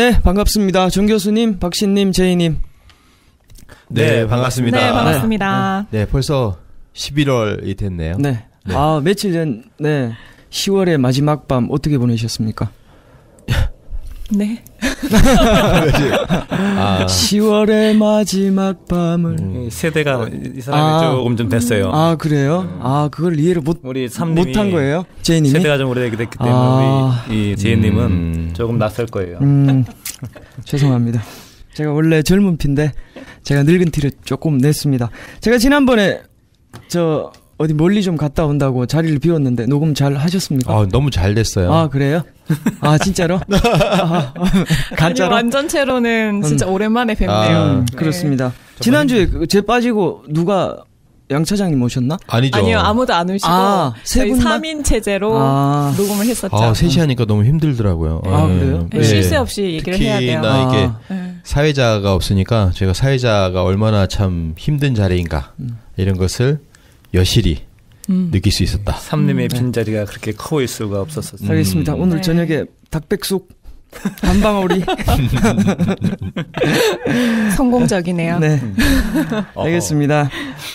네, 반갑습니다. 정 교수님, 박신님, 제이님. 네, 반갑습니다. 네, 반갑습니다. 네, 벌써 11월이 됐네요. 네. 네. 아, 며칠 전, 네. 10월의 마지막 밤 어떻게 보내셨습니까? 네. 아. 10월의 마지막 밤을 음. 세대가 이 사람이 아. 조금 좀 됐어요. 아 그래요? 아 그걸 이해를 못 우리 못한 거예요? 제이님이 세대가 좀 오래됐기 때문에 아. 우리 이 제이님은 음. 조금 낯설 거예요. 음. 죄송합니다. 제가 원래 젊은 피인데 제가 늙은 티를 조금 냈습니다. 제가 지난번에 저 어디 멀리 좀 갔다 온다고 자리를 비웠는데 녹음 잘 하셨습니까? 아, 너무 잘 됐어요. 아, 그래요? 아, 진짜로? 아, 가짜로? 완전체로는 진짜 음. 오랜만에 뵙네요. 아, 네. 그렇습니다. 지난주에 그제 빠지고 누가 양 차장님 오셨나? 아니죠. 아니요, 아무도 안 오시고 아, 세 분만? 3인 체제로 아. 녹음을 했었죠. 아, 셋이 하니까 너무 힘들더라고요. 아, 그래요? 네. 쉴새 없이 얘기를 해야 돼요. 특히나 이게 네. 사회자가 없으니까 제가 사회자가 얼마나 참 힘든 자리인가 음. 이런 것을 여실히 음. 느낄 수 있었다. 삼림의 음. 빈자리가 그렇게 커 보일 수가 없었어요. 음. 알겠습니다. 오늘 네. 저녁에 닭백숙 한방울이 성공적이네요. 네. 알겠습니다.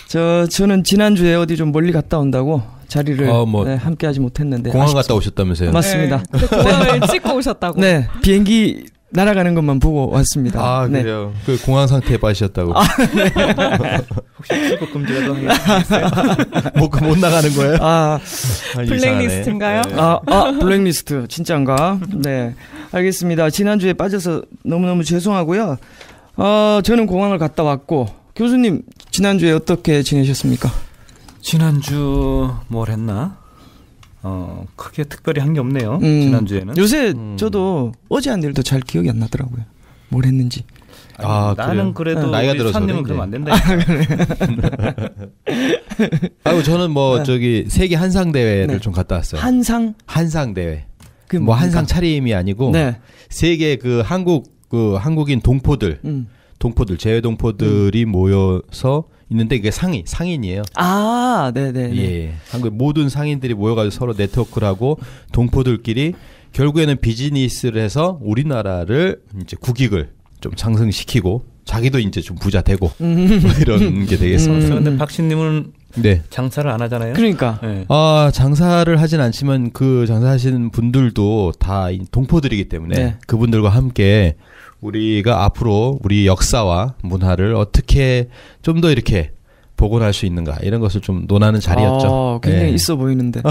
저 저는 지난주에 어디 좀 멀리 갔다 온다고 자리를 어, 뭐 네, 함께 하지 못했는데 공항 아쉽죠? 갔다 오셨다면서요? 맞습니다. 네, 공항을 찍고 오셨다고. 네, 비행기 날아가는 것만 보고 왔습니다. 아, 네. 그래요? 그 공항 상태에 빠지셨다고. 아, 네. 혹시 출국 금지라도 못, 못 나가는 거예요? 아, 아 블랙리스트인가요? 네. 아, 아, 블랙리스트. 진짜인가? 네. 알겠습니다. 지난 주에 빠져서 너무 너무 죄송하고요. 어, 저는 공항을 갔다 왔고, 교수님, 지난 주에 어떻게 지내셨습니까? 지난 주 뭘 했나? 어, 크게 특별히 한 게 없네요. 음, 지난주에는. 요새 음. 저도 어제 한 일도 잘 기억이 안 나더라고요. 뭘 했는지. 아, 나는 그래도 네. 나이가 들어서 님은 그러면 안 된다. 아, 아이고 저는 뭐 네. 저기 세계 한상 대회를 네. 좀 갔다 왔어요. 한상 한상 대회. 그 뭐 한상 차림이 아니고 네. 세계 그 한국 그 한국인 동포들 음. 동포들 재외 동포들이 음. 모여서 있는데 이게 상인 상인이에요. 아, 네, 네. 예, 한국 모든 상인들이 모여가지고 서로 네트워크를 하고 동포들끼리 결국에는 비즈니스를 해서 우리나라를 이제 국익을 좀 상승시키고 자기도 이제 좀 부자 되고 음. 뭐 이런 게 되겠어. 음. 근데 박신님은 네. 장사를 안 하잖아요. 그러니까. 네. 아 장사를 하진 않지만 그 장사하시는 분들도 다 동포들이기 때문에 네. 그분들과 함께 우리가 앞으로 우리 역사와 문화를 어떻게 좀 더 이렇게 복원할 수 있는가 이런 것을 좀 논하는 자리였죠. 아, 굉장히 네. 있어 보이는데.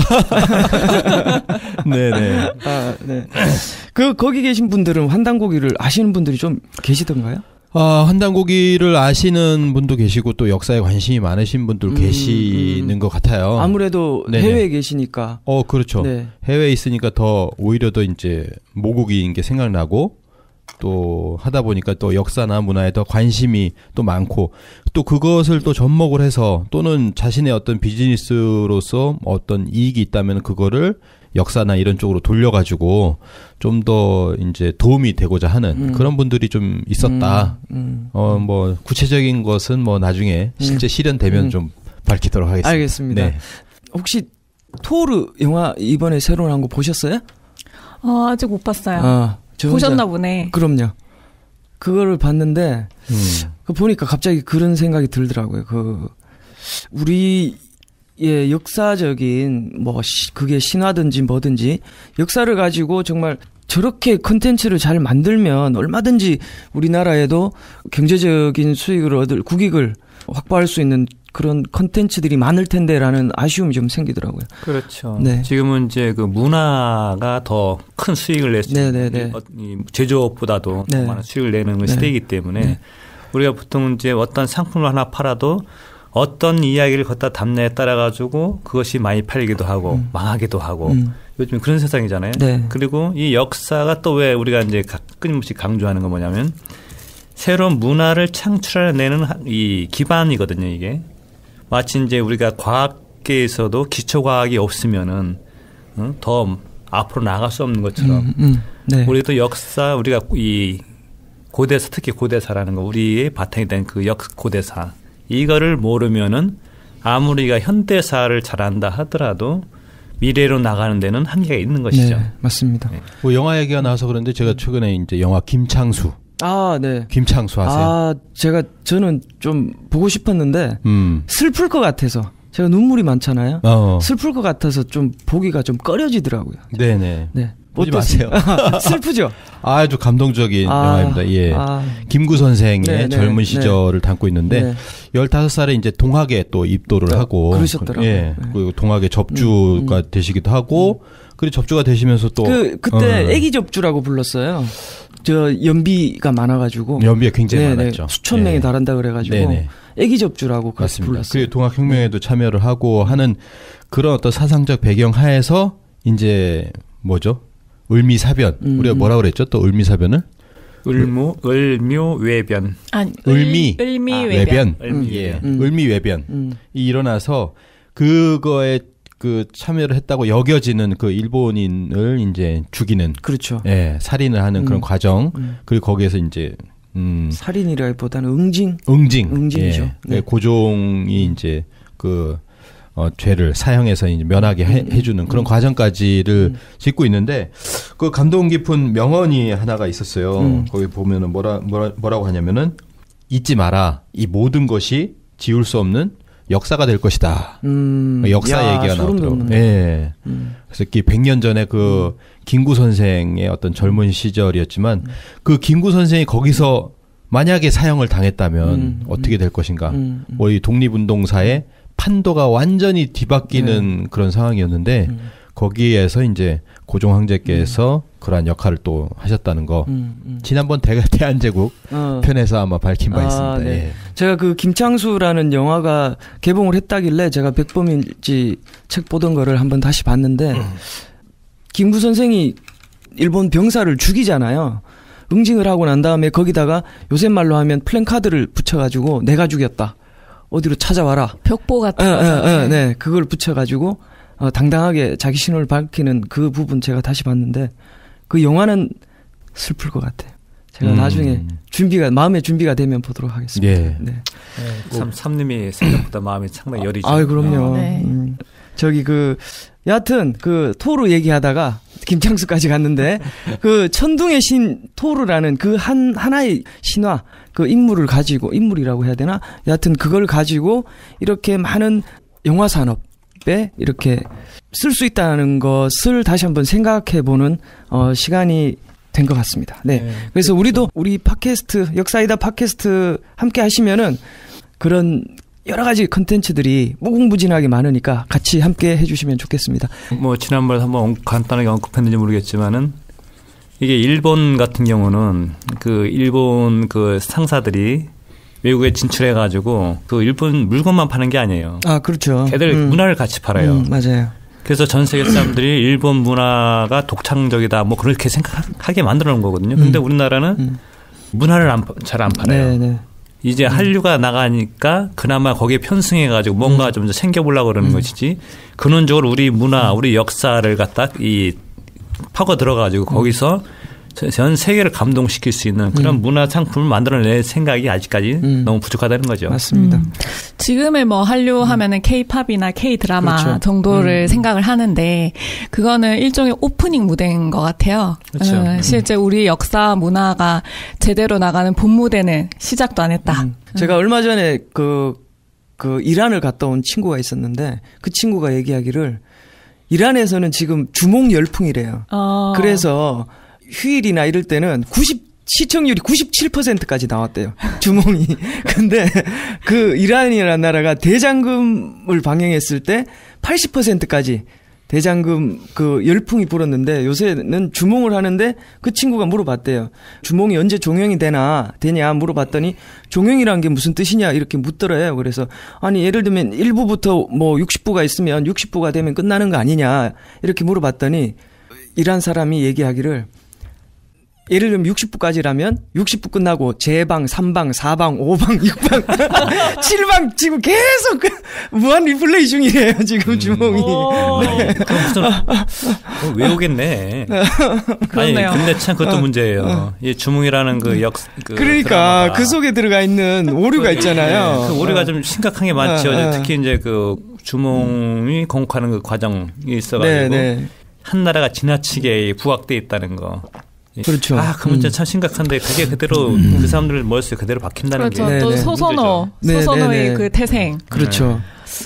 네네. 아, 네. 그 거기 계신 분들은 환단고기를 아시는 분들이 좀 계시던가요? 아, 환단고기를 아시는 분도 계시고 또 역사에 관심이 많으신 분들 음, 계시는 음. 것 같아요. 아무래도 네네. 해외에 계시니까. 어, 그렇죠. 네. 해외에 있으니까 더 오히려 더 이제 모국인 게 생각나고 또 하다 보니까 또 역사나 문화에 더 관심이 또 많고 또 그것을 또 접목을 해서 또는 자신의 어떤 비즈니스로서 어떤 이익이 있다면 그거를 역사나 이런 쪽으로 돌려가지고 좀 더 이제 도움이 되고자 하는 음. 그런 분들이 좀 있었다. 음, 음, 어뭐 구체적인 것은 뭐 나중에 음. 실제 실현되면 음. 좀 밝히도록 하겠습니다. 알겠습니다. 네. 혹시 토르 영화 이번에 새로 나온 거 보셨어요? 어, 아직 못 봤어요. 아, 보셨나 보네. 그럼요. 그거를 봤는데 음. 그 보니까 갑자기 그런 생각이 들더라고요. 그 우리 의 역사적인 뭐 시, 그게 신화든지 뭐든지 역사를 가지고 정말 저렇게 컨텐츠를 잘 만들면 얼마든지 우리나라에도 경제적인 수익을 얻을 국익을 확보할 수 있는 그런 컨텐츠들이 많을 텐데라는 아쉬움이 좀 생기더라고요. 그렇죠. 네. 지금은 이제 그 문화가 더 큰 수익을 낼 수 있는 네, 네, 네. 제조업보다도 네. 많은 수익을 내는 네. 시대이기 때문에 네. 우리가 보통 이제 어떤 상품을 하나 팔아도 어떤 이야기를 걷다 담내에 따라 가지고 그것이 많이 팔리기도 하고 음. 망하기도 하고 음. 요즘 그런 세상이잖아요. 네. 그리고 이 역사가 또 왜 우리가 이제 끊임없이 강조하는 건 뭐냐면 새로운 문화를 창출해내는 이 기반이거든요. 이게 마치 이제 우리가 과학계에서도 기초 과학이 없으면은 어? 더 앞으로 나갈 수 없는 것처럼 음, 음, 네. 우리도 역사 우리가 이 고대사 특히 고대사라는 거 우리의 바탕이 된 그 역 고대사 이거를 모르면은 아무리 가 현대사를 잘한다 하더라도 미래로 나가는 데는 한계가 있는 것이죠. 네, 맞습니다. 네. 뭐 영화 얘기가 나와서 그런데 제가 최근에 이제 영화 김창수. 아, 네. 김창수 아세요? 아, 제가 저는 좀 보고 싶었는데 음. 슬플 것 같아서 제가 눈물이 많잖아요. 어. 슬플 것 같아서 좀 보기가 좀 꺼려지더라고요. 네네. 네. 보지 마세요. 슬프죠? 아주 감동적인 아, 영화입니다. 예. 아, 김구 선생의 네, 네 젊은 네. 시절을 네. 담고 있는데 네. 15살에 이제 동학에 또 입도를 어, 하고 그러셨더라고요. 예. 네. 그리고 동학의 접주가 음, 음. 되시기도 하고 음. 그리고 접주가 되시면서 또 그, 그때 어. 애기 접주라고 불렀어요. 저 연비가 많아가지고 연비가 굉장히 네네. 많았죠. 수천 명이 네. 달한다 그래가지고 네네. 애기 접주라고 맞습니다. 불렀어요. 그리고 동학 혁명에도 참여를 하고 하는 그런 어떤 사상적 배경 하에서 이제 뭐죠? 을미사변. 음. 우리가 뭐라 그랬죠? 또 을미사변을? 을무, 을묘, 외변. 아니, 을미, 을미, 아, 외변. 을미, 예. 음. 을미, 외변이 음. 일어나서 그거에 그 참여를 했다고 여겨지는 그 일본인을 이제 죽이는. 그렇죠. 예, 살인을 하는 그런 음. 과정. 음. 그리고 거기에서 이제 음. 살인이라기보다는 응징. 응징. 응징이죠. 예. 네. 고종이 이제 그 어, 죄를 사형해서 이제 면하게 해, 음, 음, 주는 그런 음. 과정까지를 음. 짓고 있는데 그 감동 깊은 명언이 하나가 있었어요. 음. 거기 보면은 뭐라, 뭐라 뭐라고 하냐면은 잊지 마라. 이 모든 것이 지울 수 없는 역사가 될 것이다. 음. 역사 야, 얘기가 나오더라고요. 예. 네. 그래서 그 100년 전에 그 김구 선생의 어떤 젊은 시절이었지만 그 김구 선생이 거기서 만약에 사형을 당했다면 어떻게 될 것인가? 뭐이 독립운동사의 판도가 완전히 뒤바뀌는 네. 그런 상황이었는데 음. 거기에서 이제 고종 황제께서 음. 그러한 역할을 또 하셨다는 거 음, 음. 지난번 대, 대한제국 어. 편에서 아마 밝힌 바 아, 있습니다. 네. 예. 제가 그 김창수라는 영화가 개봉을 했다길래 제가 백범일지 책 보던 거를 한번 다시 봤는데 음. 김구 선생이 일본 병사를 죽이잖아요. 응징을 하고 난 다음에 거기다가 요새 말로 하면 플랜카드를 붙여가지고 내가 죽였다. 어디로 찾아와라. 벽보 같은 거. 예, 예, 네. 그걸 붙여가지고 어, 당당하게 자기 신호를 밝히는 그 부분 제가 다시 봤는데 그 영화는 슬플 것 같아요. 제가 음. 나중에 준비가 마음의 준비가 되면 보도록 하겠습니다. 예. 네. 네. 참 삼님이 생각보다 마음이 상당히 여리죠. 아, 그럼요. 네. 음. 저기 그 여하튼 그 토르 얘기하다가 김창수까지 갔는데 그 천둥의 신 토르라는 그 한 하나의 신화 그 인물을 가지고 인물이라고 해야 되나? 여하튼 그걸 가지고 이렇게 많은 영화 산업 에 이렇게 쓸 수 있다는 것을 다시 한번 생각해 보는 어 시간이 된 것 같습니다. 네. 네. 그래서 그렇죠. 우리도 우리 팟캐스트 역사이다 팟캐스트 함께 하시면은 그런 여러 가지 컨텐츠들이 무궁무진하게 많으니까 같이 함께 해주시면 좋겠습니다. 뭐 지난번에 한번 간단하게 언급했는지 모르겠지만은 이게 일본 같은 경우는 그 일본 그 상사들이 외국에 진출해가지고 그 일본 물건만 파는 게 아니에요. 아 그렇죠. 걔들 음. 문화를 같이 팔아요. 음, 맞아요. 그래서 전 세계 사람들이 일본 문화가 독창적이다 뭐 그렇게 생각하게 만들어 놓은 거거든요. 근데 음. 우리나라는 음. 문화를 잘안 팔아요. 네, 네. 이제 한류가 나가니까 그나마 거기에 편승해가지고 뭔가 음. 좀 챙겨보려고 그러는 음. 것이지 근원적으로 우리 문화, 우리 역사를 갖다 이 파고 들어가지고 거기서 전 세계를 감동시킬 수 있는 그런 음. 문화 상품을 만들어낼 생각이 아직까지 음. 너무 부족하다는 거죠. 맞습니다. 음. 지금의 뭐 한류 음. 하면은 K-팝이나 K-드라마 그렇죠. 정도를 음. 생각을 하는데 그거는 일종의 오프닝 무대인 것 같아요. 그렇죠. 어, 실제 우리 역사 문화가 제대로 나가는 본 무대는 시작도 안 했다. 제가 얼마 전에 그, 그 이란을 갔다 온 친구가 있었는데 그 친구가 얘기하기를 이란에서는 지금 주목 열풍이래요. 어. 그래서 휴일이나 이럴 때는 90 시청률이 97%까지 나왔대요. 주몽이. 근데 그 이란이라는 나라가 대장금을 방영했을 때 80%까지 대장금 그 열풍이 불었는데 요새는 주몽을 하는데 그 친구가 물어봤대요. 주몽이 언제 종영이 되나 되냐 물어봤더니 종영이라는 게 무슨 뜻이냐 이렇게 묻더래요. 그래서 아니 예를 들면 1부부터 뭐 60부가 있으면 60부가 되면 끝나는 거 아니냐 이렇게 물어봤더니 이란 사람이 얘기하기를 예를 들면 60부까지라면 60부 끝나고 제방, 3방, 4방, 5방, 6방, 7방 지금 계속 그 무한 리플레이 중이에요. 지금 주몽이. 음. 네. 그럼 어, 외우겠네. 아니 근데 참 그것도 어. 문제예요. 이 주몽이라는 그 역. 그 그러니까 드라마가. 그 속에 들어가 있는 오류가 있잖아요. 네, 그 오류가 어. 좀 심각한 게 많죠. 어, 어. 특히 이제 그 주몽이 공국하는 그 과정이 있어가지고. 네, 네. 한 나라가 지나치게 부각돼 있다는 거. 그렇죠. 아, 그 문제 음. 참 심각한데 그게 그대로 음. 그 사람들 머릿속에 그대로 박힌다는 그렇죠. 게. 또 소선어, 소선어의 그 태생. 그렇죠.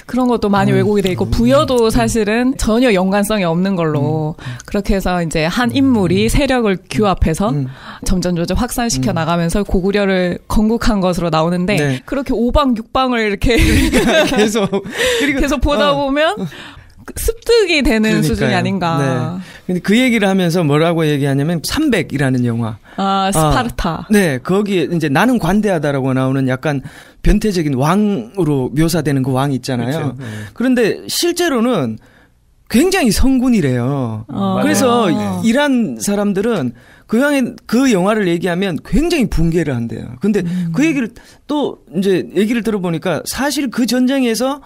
그런 것도 많이 음. 왜곡이 돼 있고 부여도 사실은 전혀 연관성이 없는 걸로 음. 그렇게 해서 이제 한 인물이 세력을 규합해서 음. 점점 점점 확산시켜 나가면서 고구려를 건국한 것으로 나오는데 네. 그렇게 오방육방을 이렇게 계속 계속 보다 어. 보면 습득이 되는 그러니까요. 수준이 아닌가. 네. 근데 그 얘기를 하면서 뭐라고 얘기하냐면 300이라는 영화. 아, 스파르타. 아, 네, 거기에 이제 나는 관대하다라고 나오는 약간 변태적인 왕으로 묘사되는 그 왕 있잖아요. 그렇죠. 네. 그런데 실제로는 굉장히 성군이래요. 어, 그래서 어. 이란 사람들은 그 영화, 그 영화를 얘기하면 굉장히 붕괴를 한대요. 근데 음. 그 얘기를 또 이제 얘기를 들어보니까 사실 그 전쟁에서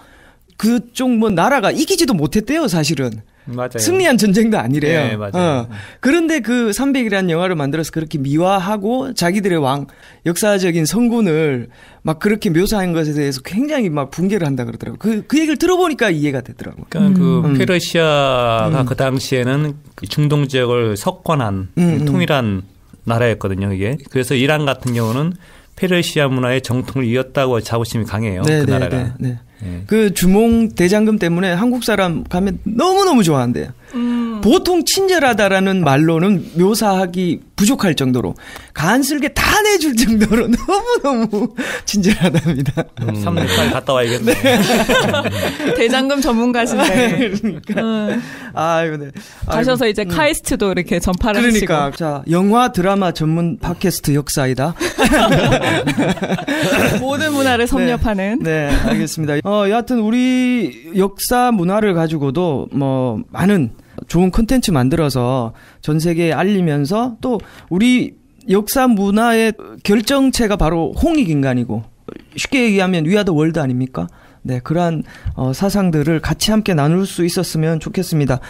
그쪽 뭐 나라가 이기지도 못했대요, 사실은. 맞아요. 승리한 전쟁도 아니래요. 네, 맞아요. 어. 그런데 그 300이라는 영화를 만들어서 그렇게 미화하고 자기들의 왕, 역사적인 성군을 막 그렇게 묘사한 것에 대해서 굉장히 막 붕괴를 한다 그러더라고요. 그, 그 얘기를 들어보니까 이해가 되더라고요. 그러니까 그 음. 그 페르시아가 음. 그 당시에는 그 중동 지역을 석권한 음, 음, 통일한 나라였거든요, 이게. 그래서 이란 같은 경우는 페르시아 문화의 정통을 이었다고 자부심이 강해요. 네, 그 네, 나라가. 네, 네. 네. 그 주몽 대장금 때문에 한국 사람 가면 너무너무 좋아한대요. 음. 보통 친절하다라는 말로는 묘사하기 부족할 정도로 간슬게 다 내줄 정도로 너무너무 친절하답니다. 음. 3년 갔다 와야겠네. 네. 대장금 전문가신데. 그러니까. 음. 아이고, 네. 가셔서 이제 음. 카이스트도 이렇게 전파를 그러니까. 하시고. 자, 영화 드라마 전문 팟캐스트 역사이다. 모든 문화를 섭렵하는. 네, 네 알겠습니다. 어, 여하튼 우리 역사 문화를 가지고도 뭐 많은 좋은 콘텐츠 만들어서 전 세계에 알리면서 또 우리 역사 문화의 결정체가 바로 홍익인간이고 쉽게 얘기하면 위아더 월드 아닙니까? 네, 그러한 어, 사상들을 같이 함께 나눌 수 있었으면 좋겠습니다.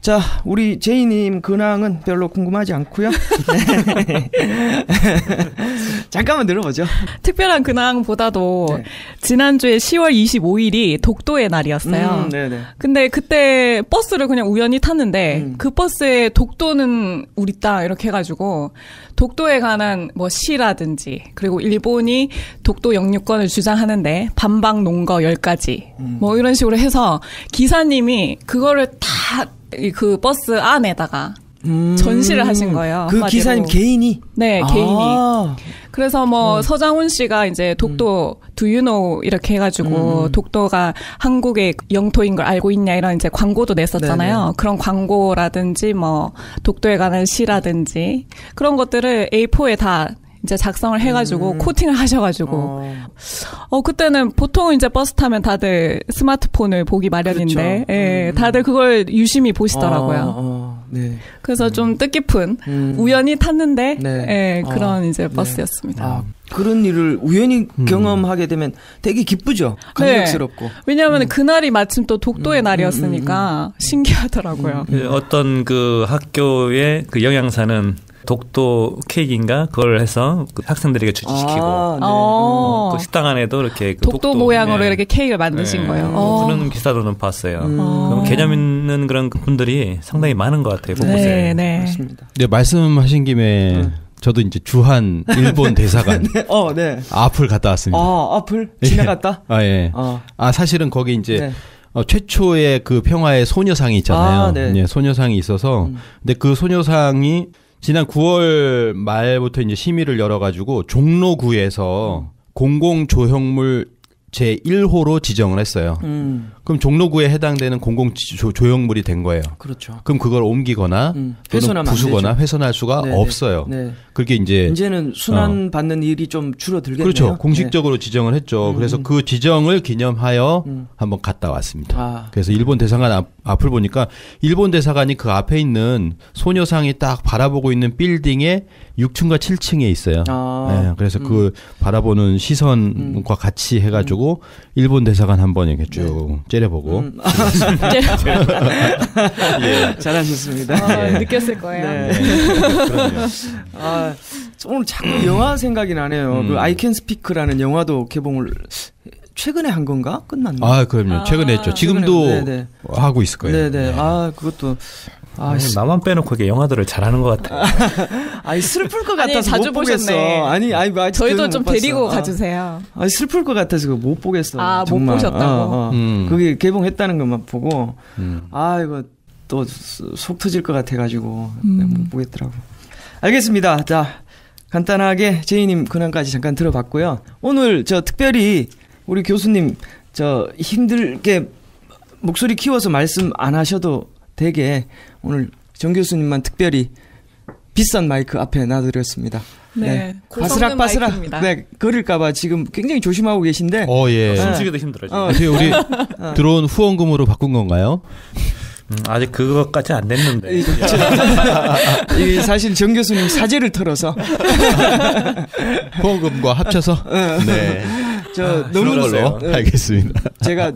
자, 우리 제이님 근황은 별로 궁금하지 않고요. 네. 잠깐만 들어보죠. 특별한 근황보다도 네. 지난주에 10월 25일이 독도의 날이었어요. 음, 네네. 근데 그때 버스를 그냥 우연히 탔는데 음. 그 버스에 독도는 우리 땅 이렇게 해가지고 독도에 관한 뭐 시라든지 그리고 일본이 독도 영유권을 주장하는데 반박 농거 10가지 음. 뭐 이런 식으로 해서 기사님이 그거를 다 그 버스 안에다가 음. 전시를 하신 거예요. 그 한마디로. 기사님 개인이? 네, 개인이. 아. 그래서 뭐 음. 서장훈 씨가 이제 독도 음. Do you know 이렇게 해가지고 음. 독도가 한국의 영토인 걸 알고 있냐 이런 이제 광고도 냈었잖아요. 네네. 그런 광고라든지 뭐 독도에 관한 시라든지 그런 것들을 A4에 다 이제 작성을 해가지고 음. 코팅을 하셔가지고 어. 어 그때는 보통 이제 버스 타면 다들 스마트폰을 보기 마련인데, 그렇죠. 예, 음. 다들 그걸 유심히 보시더라고요. 어, 어, 네. 그래서 음. 좀 뜻깊은 음. 우연히 탔는데, 네. 예, 그런 어. 이제 네. 버스였습니다. 아, 그런 일을 우연히 음. 경험하게 되면 되게 기쁘죠. 네. 감격스럽고. 네. 왜냐하면 음. 그날이 마침 또 독도의 음, 날이었으니까 신기하더라고요. 그 어떤 그 학교의 그 영양사는 독도 케이크인가 그걸 해서 그 학생들에게 주시키고 아, 네. 어, 그 식당 안에도 이렇게 그 독도, 독도, 모양으로 네. 이렇게 케이크를 만드신 네. 거예요. 어. 그런 기사도는 봤어요. 음. 그럼 개념 있는 그런 분들이 상당히 많은 것 같아요. 곳곳에. 네, 네. 맞습니다. 네, 말씀하신 김에 음. 저도 이제 주한 일본 대사관 네, 어, 네. 앞을 갔다 왔습니다. 아, 앞을 지나갔다? 아, 예. 아. 아, 사실은 거기 이제 네. 어, 최초의 그 평화의 소녀상이 있잖아요. 아, 네. 예, 소녀상이 있어서 음. 근데 그 소녀상이 지난 9월 말부터 이제 심의를 열어가지고 종로구에서 공공 조형물 제 1호로 지정을 했어요. 음. 그럼 종로구에 해당되는 공공 조형물이 된 거예요. 그렇죠. 그럼 그걸 옮기거나 음. 또는 부수거나 훼손할 수가 네네. 없어요. 네. 그게 이제 이제는 순환 어. 받는 일이 좀 줄어들겠네요. 그렇죠. 공식적으로 네. 지정을 했죠. 음. 그래서 그 지정을 기념하여 음. 한번 갔다 왔습니다. 아. 그래서 일본 대사관 앞, 앞을 보니까 일본 대사관이 그 앞에 있는 소녀상이 딱 바라보고 있는 빌딩에 6층과 7층에 있어요. 아. 네, 그래서 음. 그 바라보는 시선과 같이 해가지고 일본 대사관 한 번 이렇게 쭉 네. 째려보고. 음. 예. 잘하셨습니다. 아, 예. 느꼈을 거예요. 네. 아, 오늘 자꾸 영화 생각이 나네요. 음. 그 아이캔 스피크라는 영화도 개봉을 최근에 한 건가? 끝났나? 아, 그럼요. 아, 최근에 했죠. 지금도 최근에, 하고 있을 거예요. 네네. 네. 아, 그것도 아, 아니, 나만 빼놓고 이게 영화들을 잘하는 것 같아. 아니 슬플 것 같아서 아니, 자주 못 보겠어. 보셨네. 아니, 아니, 아니 저희도 좀 데리고 아. 가주세요. 아니 슬플 것 같아서 못 보겠어. 아, 정말. 못 보셨다고. 어, 어. 음. 그게 개봉했다는 것만 보고 음. 아 이거 또 속 터질 것 같아가지고 음. 못 보겠더라고. 알겠습니다. 자 간단하게 제이님 근황까지 잠깐 들어봤고요. 오늘 저 특별히 우리 교수님 저 힘들게 목소리 키워서 말씀 안 하셔도 되게 오늘 정 교수님만 특별히 비싼 마이크 앞에 놔드렸습니다. 네. 네. 바스락 바스락. 네. 거릴까봐 지금 굉장히 조심하고 계신데. 어, 예. 네. 숨쉬기도 힘들어요. 어, 우리 어. 들어온 후원금으로 바꾼 건가요? 음, 아직 그것까지 안 됐는데. 이 사실 정 교수님 사제를 털어서 후원금과 합쳐서. 어. 네. 저 아, 너무 걸로 네. 알겠습니다. 제가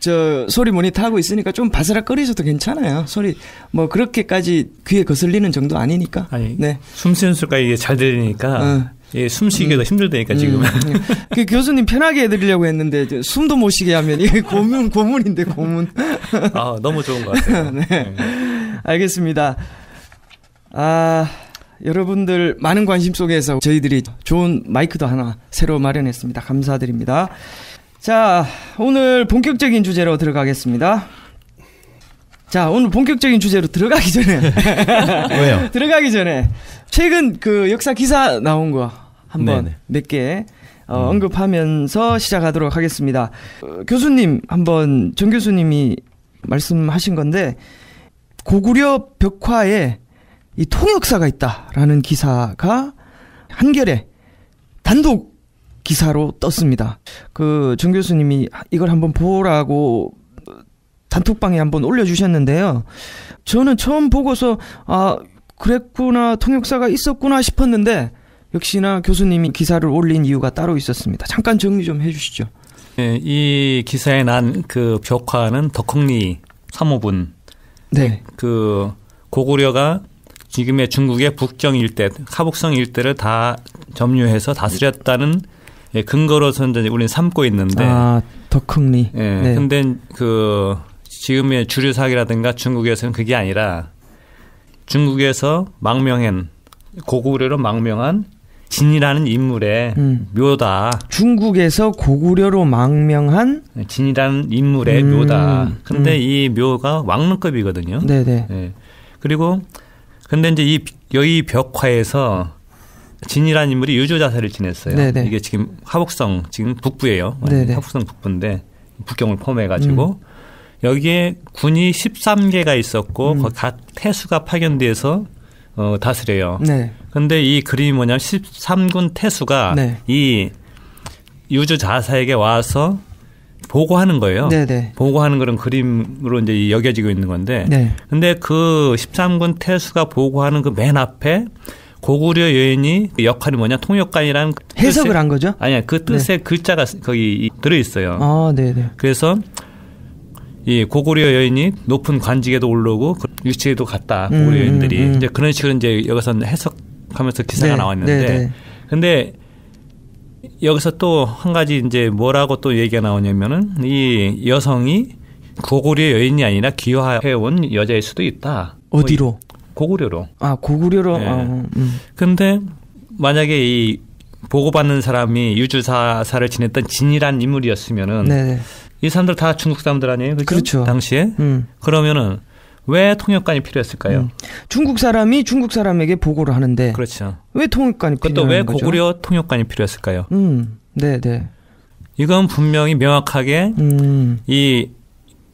저 소리 모니터 하고 있으니까 좀 바스락거리셔도 괜찮아요. 소리 뭐 그렇게까지 귀에 거슬리는 정도 아니니까. 아니, 네. 숨 쉬는 소리가 이게 잘 들리니까 어. 예, 숨쉬기가 음. 힘들다니까 지금. 음. 그 교수님 편하게 해드리려고 했는데 숨도 못 쉬게 하면 이게 고문 고문인데 고문. 아 너무 좋은 것 같아요. 네. 네. 알겠습니다. 아. 여러분들 많은 관심 속에서 저희들이 좋은 마이크도 하나 새로 마련했습니다. 감사드립니다. 자, 오늘 본격적인 주제로 들어가겠습니다. 자, 오늘 본격적인 주제로 들어가기 전에. 왜요? 들어가기 전에. 최근 그 역사 기사 나온 거 한번 몇 개 어, 음. 언급하면서 시작하도록 하겠습니다. 어, 교수님, 한번 정 교수님이 말씀하신 건데, 고구려 벽화에 이 통역사가 있다라는 기사가 한결에 단독 기사로 떴습니다. 그 정 교수님이 이걸 한번 보라고 단톡방에 한번 올려주셨는데요. 저는 처음 보고서 아 그랬구나 통역사가 있었구나 싶었는데 역시나 교수님이 기사를 올린 이유가 따로 있었습니다. 잠깐 정리 좀 해주시죠. 네, 이 기사에 난 그 벽화는 덕흥리 사모분. 네. 그 고구려가 지금의 중국의 북정 일대, 하북성 일대를 다 점유해서 다스렸다는 예, 근거로서 이제 우리는 삼고 있는데. 아, 덕흥리. 예. 네. 근데 그 지금의 주류 사기라든가 중국에서는 그게 아니라 중국에서 망명한 고구려로 망명한 진이라는 인물의 음. 묘다. 중국에서 고구려로 망명한 진이라는 인물의 음. 묘다. 근데 음. 이 묘가 왕릉급이거든요. 네네. 예. 그리고 근데 이제 이 여기 벽화에서 진이라는 인물이 유조자세를 지냈어요. 네네. 이게 지금 화북성 지금 북부예요. 네네. 화북성 북부인데 북경을 포함해 가지고 음. 여기에 군이 13개가 있었고 음. 각 태수가 파견돼서 어, 다스려요. 네. 근데 이 그림이 뭐냐면 13군 태수가 네. 이 유주 자사에게 와서 보고하는 거예요. 네네. 보고하는 그런 그림으로 이제 여겨지고 있는 건데. 네. 근데 그 13군 태수가 보고하는 그 맨 앞에 고구려 여인이 역할이 뭐냐 통역관이라는 해석을 뜻의, 한 거죠? 아니야 그 뜻의 네. 글자가 거기 들어 있어요. 아, 네네. 그래서 이 고구려 여인이 높은 관직에도 오르고 그 유치에도 갔다 고구려 음, 여인들이 음, 음. 이제 그런 식으로 이제 여기서 해석하면서 기사가 네, 나왔는데 네, 네. 근데 여기서 또 한 가지 이제 뭐라고 또 얘기가 나오냐면은 이 여성이 고구려 여인이 아니라 기화해온 여자일 수도 있다. 어디로? 뭐 고구려로. 아 고구려로. 네. 아, 음. 근데 만약에 이 보고받는 사람이 유주사사를 지냈던 진이란 인물이었으면은 네네. 이 사람들 다 중국 사람들 아니에요? 그렇죠. 그렇죠. 당시에. 음. 그러면은 왜 통역관이 필요했을까요? 음. 중국 사람이 중국 사람에게 보고를 하는데. 그렇죠. 왜 통역관이 거죠? 왜 고구려 통역관이 필요했을까요? 음, 네, 네. 이건 분명히 명확하게 음. 이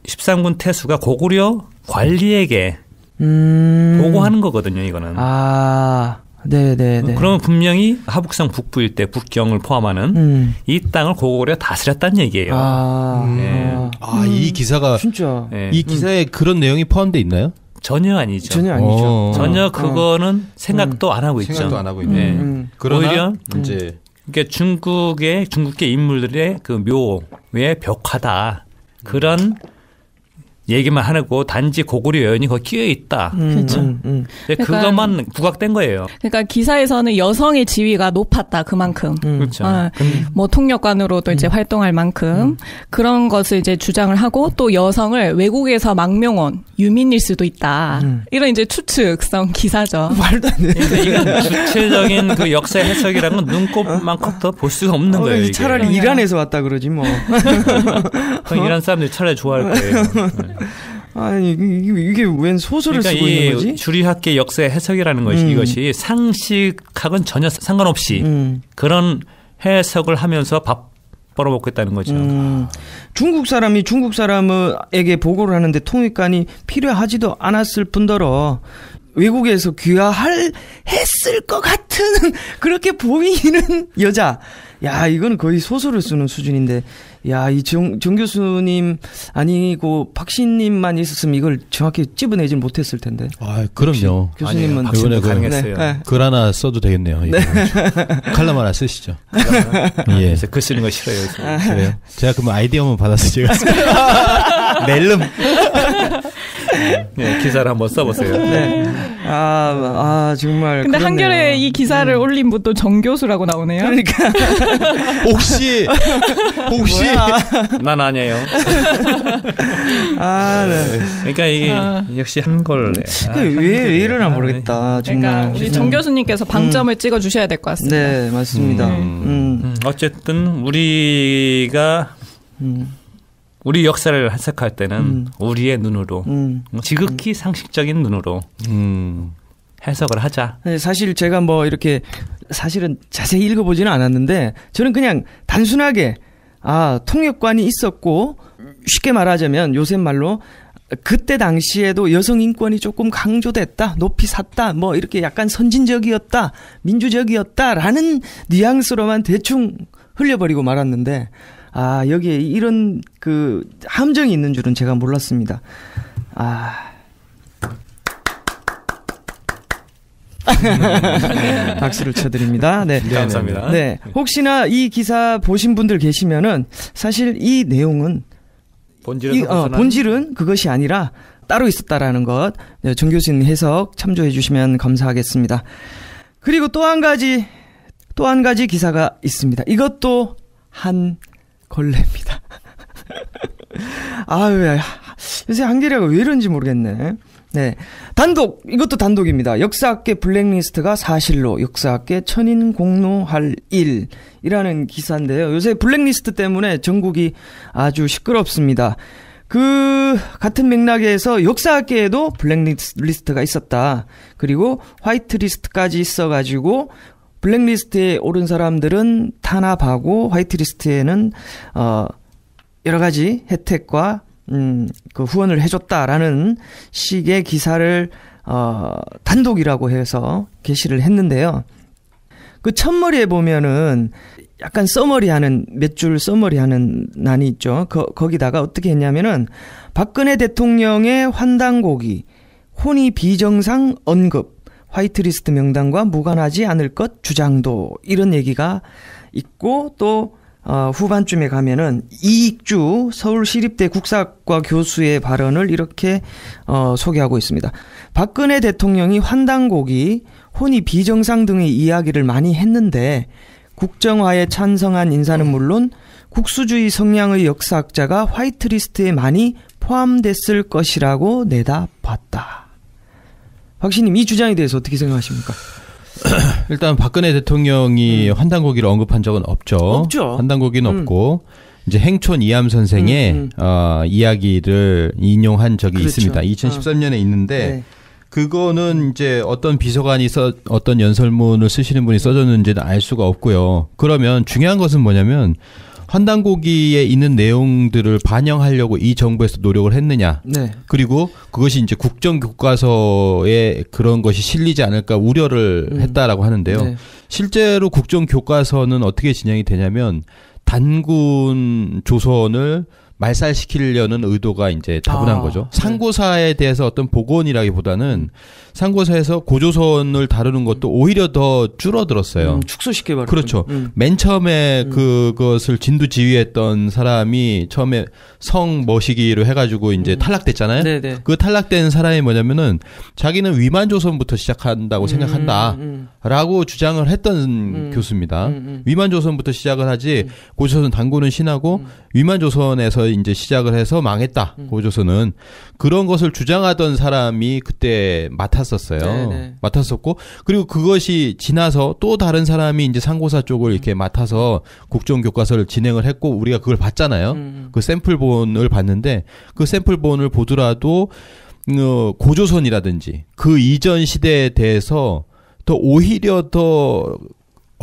13군 태수가 고구려 관리에게 음. 보고하는 거거든요, 이거는. 아. 네네네. 네. 그러면 분명히 하북성 북부 일대 북경을 포함하는 음. 이 땅을 고구려 다스렸다는 얘기예요. 아, 네. 아, 이 기사가 진짜 네. 이 기사에 음. 그런 내용이 포함되어 있나요? 전혀 아니죠. 전혀 아니죠. 어. 전혀 그거는 어. 생각도 음. 안 하고 있죠. 생각도 안 하고 있네. 음. 음. 그러나 오히려 이제 그러니까 중국의 중국계 인물들의 그 묘의 벽화다. 그런 얘기만 하고 단지 고구려 여인이 거기 끼어 있다. 음, 그렇죠. 음, 음. 그러니까, 그것만 부각된 거예요. 그러니까 기사에서는 여성의 지위가 높았다 그만큼. 음. 그렇죠. 어, 뭐 통역관으로도 이제 음. 활동할 만큼 음. 그런 것을 이제 주장을 하고 또 여성을 외국에서 망명온 유민일 수도 있다. 이런 이제 추측성 기사죠. 말도 안 돼. 이건 주체적인 그 역사 해석이라는 건 눈곱만큼도 볼 수가 없는 어, 거예요. 차라리 이게. 이란에서 왔다 그러지 뭐. 이란 사람들이 차라리 좋아할 거예요. 네. 아니 이게, 이게 웬 소설을 그러니까 쓰고 있는 거지? 주리학계 역사의 해석이라는 것이 음. 이것이 상식학은 전혀 상관없이 음. 그런 해석을 하면서 밥 벌어먹겠다는 거죠. 음. 중국 사람이 중국 사람에게 보고를 하는데 통일관이 필요하지도 않았을 뿐더러 외국에서 귀화할 했을 것 같은 그렇게 보이는 여자. 야, 이건 거의 소설을 쓰는 수준인데 야, 이 정, 정 교수님 아니고 박신님만 있었으면 이걸 정확히 찝어내질 못했을 텐데. 아, 그럼요. 교수님은 이번에 그, 가능했어요. 네. 글 하나 써도 되겠네요. 네. 칼럼 하나 쓰시죠. 예. 글 쓰는 거 싫어요. 아, 그래요? 제가 그러면 아이디어 한번 받아서 제가 멜름. 네, 기사를 한번 써보세요. 네. 아, 아 정말. 근데 그렇네요. 한겨레 이 기사를 음. 올린 분도 정 교수라고 나오네요. 그러니까 혹시 혹시 난 아니에요. 아, 네. 그러니까 이게 아. 역시 한걸 아, 왜, 왜 이러나 모르겠다. 정말. 그러니까 우리 정 교수님께서 방점을 음. 찍어 주셔야 될 것 같습니다. 네, 맞습니다. 음. 음. 어쨌든 우리가 음. 우리 역사를 해석할 때는 음. 우리의 눈으로 음. 지극히 상식적인 눈으로 음. 해석을 하자. 네, 사실 제가 뭐 이렇게 사실은 자세히 읽어보지는 않았는데 저는 그냥 단순하게 아 통역관이 있었고 쉽게 말하자면 요새 말로 그때 당시에도 여성 인권이 조금 강조됐다, 높이 샀다, 뭐 이렇게 약간 선진적이었다, 민주적이었다라는 뉘앙스로만 대충 흘려버리고 말았는데 아, 여기에 이런 그 함정이 있는 줄은 제가 몰랐습니다. 아. 박수를 쳐드립니다. 네. 네. 감사합니다. 네. 혹시나 이 기사 보신 분들 계시면은 사실 이 내용은 본질은, 이, 어, 본질은 그것이 아니라 따로 있었다라는 것. 네, 정 교수님 해석 참조해 주시면 감사하겠습니다. 그리고 또 한 가지, 또 한 가지 기사가 있습니다. 이것도 한 걸레입니다. 아유, 요새 한겨레가 왜 이런지 모르겠네. 네. 단독, 이것도 단독입니다. 역사학계 블랙리스트가 사실로 역사학계 천인 공로할 일 이라는 기사인데요. 요새 블랙리스트 때문에 전국이 아주 시끄럽습니다. 그 같은 맥락에서 역사학계에도 블랙리스트가 있었다. 그리고 화이트리스트까지 있어가지고 블랙리스트에 오른 사람들은 탄압하고 화이트리스트에는 어 여러 가지 혜택과 음, 그 후원을 해줬다라는 식의 기사를 어, 단독이라고 해서 게시를 했는데요. 그 첫머리에 보면은 약간 써머리하는 몇 줄 써머리하는 난이 있죠. 거, 거기다가 어떻게 했냐면은 박근혜 대통령의 환단고기 혼이 비정상 언급 화이트리스트 명단과 무관하지 않을 것 주장도 이런 얘기가 있고 또 어, 후반쯤에 가면은 이익주 서울시립대 국사학과 교수의 발언을 이렇게 어, 소개하고 있습니다. 박근혜 대통령이 환단곡이 혼이 비정상 등의 이야기를 많이 했는데 국정화에 찬성한 인사는 물론 국수주의 성향의 역사학자가 화이트리스트에 많이 포함됐을 것이라고 내다봤다. 박신님 이 주장에 대해서 어떻게 생각하십니까? 일단 박근혜 대통령이 음. 환단고기를 언급한 적은 없죠. 없죠. 환단고기는 음. 없고 이제 행촌 이암 선생의 음, 음. 어, 이야기를 인용한 적이 그렇죠. 있습니다. 2013년에 어. 있는데 네. 그거는 이제 어떤 비서관이 써 어떤 연설문을 쓰시는 분이 써줬는지는 알 수가 없고요. 그러면 중요한 것은 뭐냐면 환단고기에 있는 내용들을 반영하려고 이 정부에서 노력을 했느냐. 네. 그리고 그것이 이제 국정 교과서에 그런 것이 실리지 않을까 우려를 음. 했다라고 하는데요. 네. 실제로 국정 교과서는 어떻게 진행이 되냐면 단군 조선을 말살시키려는 의도가 이제 다분한 아, 거죠. 네. 상고사에 대해서 어떤 복원이라기보다는 상고사에서 고조선을 다루는 것도 오히려 더 줄어들었어요. 음, 축소시켜 버 그렇죠. 음. 맨 처음에 음. 그것을 진두지휘했던 사람이 처음에 성 머시기로 해가지고 이제 음. 탈락됐잖아요. 네네. 네. 그 탈락된 사람이 뭐냐면은 자기는 위만 조선부터 시작한다고 음, 생각한다라고 음, 주장을 했던 교수입니다. 위만 조선부터 시작을 하지 고조선 당군은 신하고 위만 조선에서 이제 시작을 해서 망했다. 고조선은 그런 것을 주장하던 사람이 그때 맡았었어요. 네네. 맡았었고 그리고 그것이 지나서 또 다른 사람이 이제 상고사 쪽을 이렇게 맡아서 국정 교과서를 진행을 했고 우리가 그걸 봤잖아요. 음. 그 샘플본을 봤는데 그 샘플본을 보더라도 어, 고조선이라든지 그 이전 시대에 대해서 더 오히려 더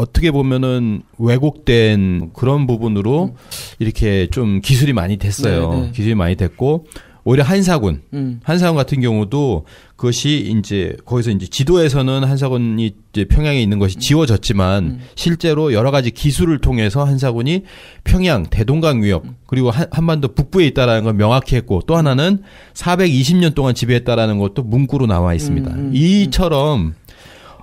어떻게 보면은 왜곡된 그런 부분으로 음. 이렇게 좀 기술이 많이 됐어요. 네네. 기술이 많이 됐고 오히려 한사군, 음. 한사군 같은 경우도 그것이 이제 거기서 이제 지도에서는 한사군이 이제 평양에 있는 것이 지워졌지만 음. 실제로 여러 가지 기술을 통해서 한사군이 평양, 대동강 위협 음. 그리고 한, 한반도 북부에 있다라는 걸 명확히 했고 또 하나는 420년 동안 지배했다라는 것도 문구로 나와 있습니다. 음, 음, 이처럼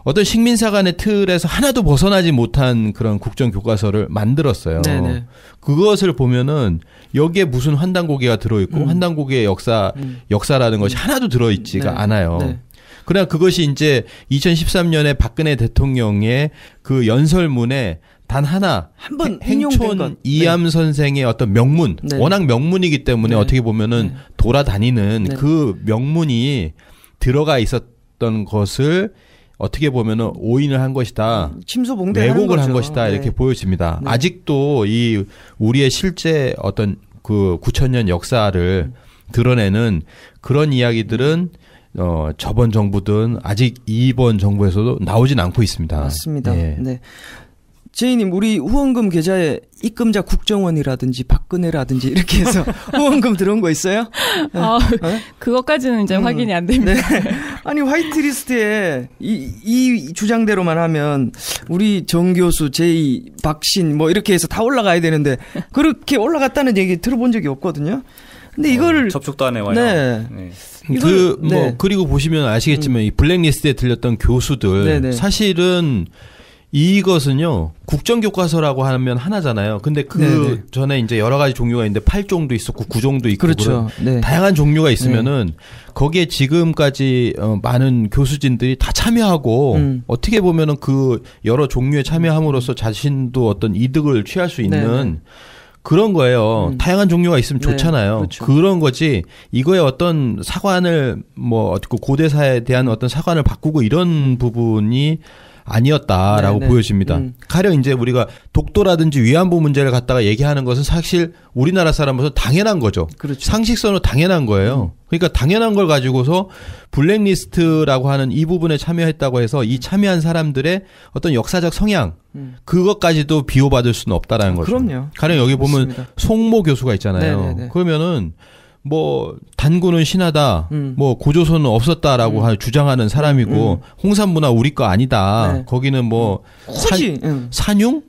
어떤 식민사 간의 틀에서 하나도 벗어나지 못한 그런 국정 교과서를 만들었어요. 네네. 그것을 보면은 여기에 무슨 환단고개가 들어있고 음. 환단고개의 역사 음. 역사라는 것이 하나도 들어있지가 네. 않아요. 네. 그러나 그것이 이제 2013년에 박근혜 대통령의 그 연설문에 단 하나 한번 행촌 이암 네. 선생의 어떤 명문 네. 워낙 명문이기 때문에 네. 어떻게 보면은 네. 돌아다니는 네. 그 명문이 들어가 있었던 것을 어떻게 보면은 오인을 한 것이다. 침소봉대 왜곡을 한 것이다 네. 이렇게 보여집니다. 네. 아직도 이 우리의 실제 어떤 그 9천년 역사를 드러내는 그런 이야기들은 어 저번 정부든 아직 이번 정부에서도 나오진 않고 있습니다. 맞습니다. 네. 네. 제이님, 우리 후원금 계좌에 입금자 국정원이라든지 박근혜라든지 이렇게 해서 후원금 들어온 거 있어요? 아, 네? 그것까지는 이제 음, 확인이 안 됩니다. 네. 아니, 화이트리스트에 이, 이 주장대로만 하면 우리 정 교수, 제이, 박신 뭐 이렇게 해서 다 올라가야 되는데 그렇게 올라갔다는 얘기 들어본 적이 없거든요. 근데 이거를 어, 접촉도 안 해와요. 네. 네. 그뭐 네. 그리고 보시면 아시겠지만 음. 이 블랙리스트에 들렸던 교수들 네네. 네. 사실은 이것은요 국정교과서라고 하면 하나잖아요. 근데 그 네네. 네. 전에 이제 여러 가지 종류가 있는데 8종도 있었고 9종도 있고 그렇죠. 네. 다양한 종류가 있으면은 네. 거기에 지금까지 어, 많은 교수진들이 다 참여하고 음. 어떻게 보면은 그 여러 종류에 참여함으로써 자신도 어떤 이득을 취할 수 있는 네네. 그런 거예요. 음. 다양한 종류가 있으면 네, 좋잖아요. 네, 그렇죠. 그런 거지. 이거에 어떤 사관을 뭐 고대사에 대한 어떤 사관을 바꾸고 이런 부분이 아니었다라고 네네. 네. 보여집니다. 음. 가령 이제 우리가 독도라든지 위안부 문제를 갖다가 얘기하는 것은 사실 우리나라 사람으로서 당연한 거죠. 그렇죠. 상식선으로 당연한 거예요. 음. 그러니까 당연한 걸 가지고서 블랙리스트라고 하는 이 부분에 참여했다고 해서 이 참여한 사람들의 어떤 역사적 성향 음. 그것까지도 비호받을 수는 없다라는 아, 거죠. 그럼요. 가령 여기 보면 맞습니다. 송모 교수가 있잖아요. 네네네. 네, 그러면은 뭐 단군은 신하다, 음. 뭐 고조선은 없었다라고 음. 주장하는 사람이고 음. 홍산 문화 우리 거 아니다. 네. 거기는 뭐 음. 사, 음. 산융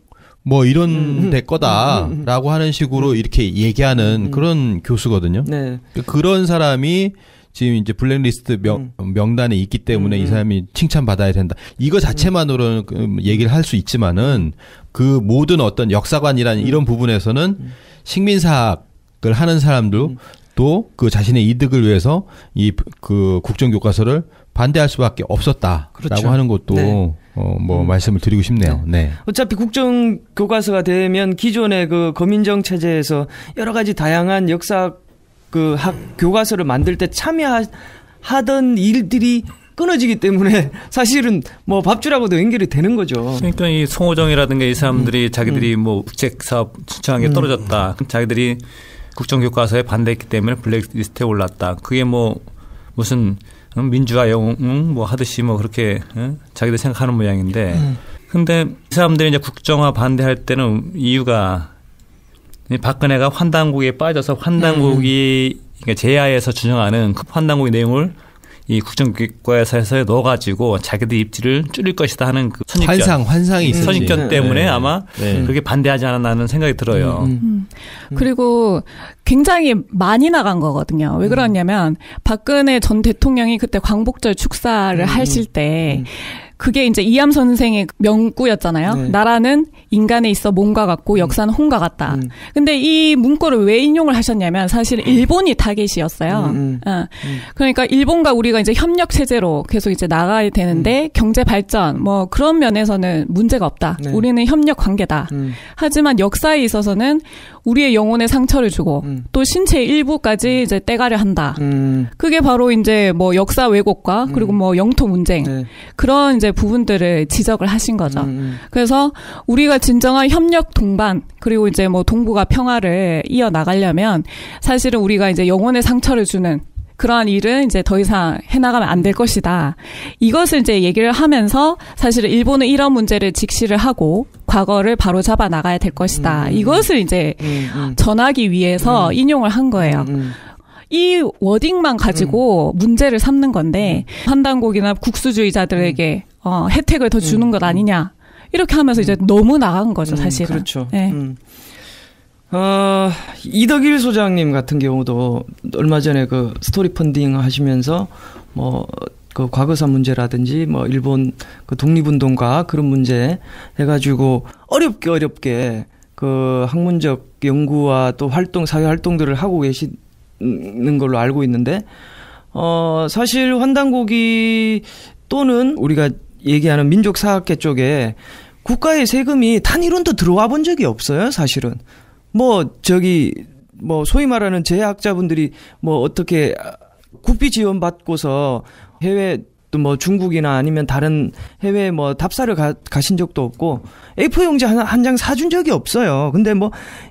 뭐 이런 음. 데 거다라고 하는 식으로 이렇게 얘기하는 그런 교수거든요. 네. 그런 사람이 지금 이제 블랙리스트 명, 명단에 있기 때문에 이 사람이 칭찬받아야 된다. 이거 자체만으로는 그 얘기를 할 수 있지만은 그 모든 어떤 역사관이라는 이런 부분에서는 식민사학을 하는 사람들 또 그 자신의 이득을 위해서 이 그 국정교과서를 반대할 수밖에 없었다라고 그렇죠. 하는 것도 네. 어뭐 음. 말씀을 드리고 싶네요. 네. 네. 어차피 국정 교과서가 되면 기존의 그 거민정 체제에서 여러 가지 다양한 역사 그 학 교과서를 만들 때 참여하던 일들이 끊어지기 때문에 사실은 뭐 밥줄하고도 연결이 되는 거죠. 그러니까 이 송호정이라든가 이 사람들이 음. 자기들이 음. 뭐 국책 사업 신청한 게 음. 떨어졌다. 자기들이 국정교과서에 반대했기 때문에 블랙리스트에 올랐다. 그게 뭐 무슨 민주화 영웅 뭐 하듯이 뭐 그렇게 자기들 생각하는 모양인데 음. 근데 이 사람들이 이제 국정화 반대할 때는 이유가 박근혜가 환단국에 빠져서 환단국이 음. 그러니까 제야에서 준영하는 그 환단국의 내용을 이 국정교과서에 넣어가지고 자기들 입지를 줄일 것이다 하는 그 선입견. 환상, 환상이 있어 선입견 네. 때문에 네. 아마 네. 그렇게 반대하지 않았나는 생각이 들어요. 음, 음. 음. 그리고 굉장히 많이 나간 거거든요. 왜 음. 그러냐면 박근혜 전 대통령이 그때 광복절 축사를 음. 하실 때 그게 이제 이암 선생의 명구였잖아요. 네. 나라는 인간에 있어 몸과 같고 음. 역사는 혼과 같다. 음. 근데 이 문구를 왜 인용을 하셨냐면 사실 일본이 타겟이었어요. 음, 음. 어. 음. 그러니까 일본과 우리가 이제 협력 체제로 계속 이제 나가야 되는데 음. 경제 발전 뭐 그런 면에서는 문제가 없다. 네. 우리는 협력 관계다. 하지만 역사에 있어서는 우리의 영혼에 상처를 주고 또 신체 일부까지 이제 떼가려 한다. 그게 바로 이제 뭐 역사 왜곡과 그리고 뭐 영토 문쟁 네. 그런 이제 부분들을 지적을 하신 거죠. 그래서 우리가 진정한 협력 동반 그리고 이제 뭐 동북아 평화를 이어 나가려면 사실은 우리가 이제 영혼의 상처를 주는 그러한 일은 이제 더 이상 해나가면 안 될 것이다. 이것을 이제 얘기를 하면서 사실은 일본은 이런 문제를 직시를 하고 과거를 바로 잡아 나가야 될 것이다. 음, 이것을 이제 음, 음. 전하기 위해서 음. 인용을 한 거예요. 음, 음. 이 워딩만 가지고 문제를 삼는 건데 판단곡이나 국수주의자들에게 어, 혜택을 더 주는 것 아니냐. 이렇게 하면서 이제 너무 나간 거죠, 음, 사실은. 그렇죠. 네. 음. 어, 이덕일 소장님 같은 경우도 얼마 전에 그 스토리 펀딩 하시면서 뭐, 그 과거사 문제라든지 뭐 일본 그 독립운동가 그런 문제 해가지고 어렵게 어렵게 그 학문적 연구와 또 활동, 사회 활동들을 하고 계시는 걸로 알고 있는데, 어, 사실 환단고기 또는 우리가 얘기하는 민족사학계 쪽에 국가의 세금이 단일원도 들어와 본 적이 없어요, 사실은. 뭐, 저기, 뭐, 소위 말하는 제약자분들이 뭐, 어떻게 국비 지원 받고서 해외 또 뭐 중국이나 아니면 다른 해외 뭐 답사를 가, 가신 적도 없고 A4 용지 한 장 사준 적이 없어요. 근데 뭐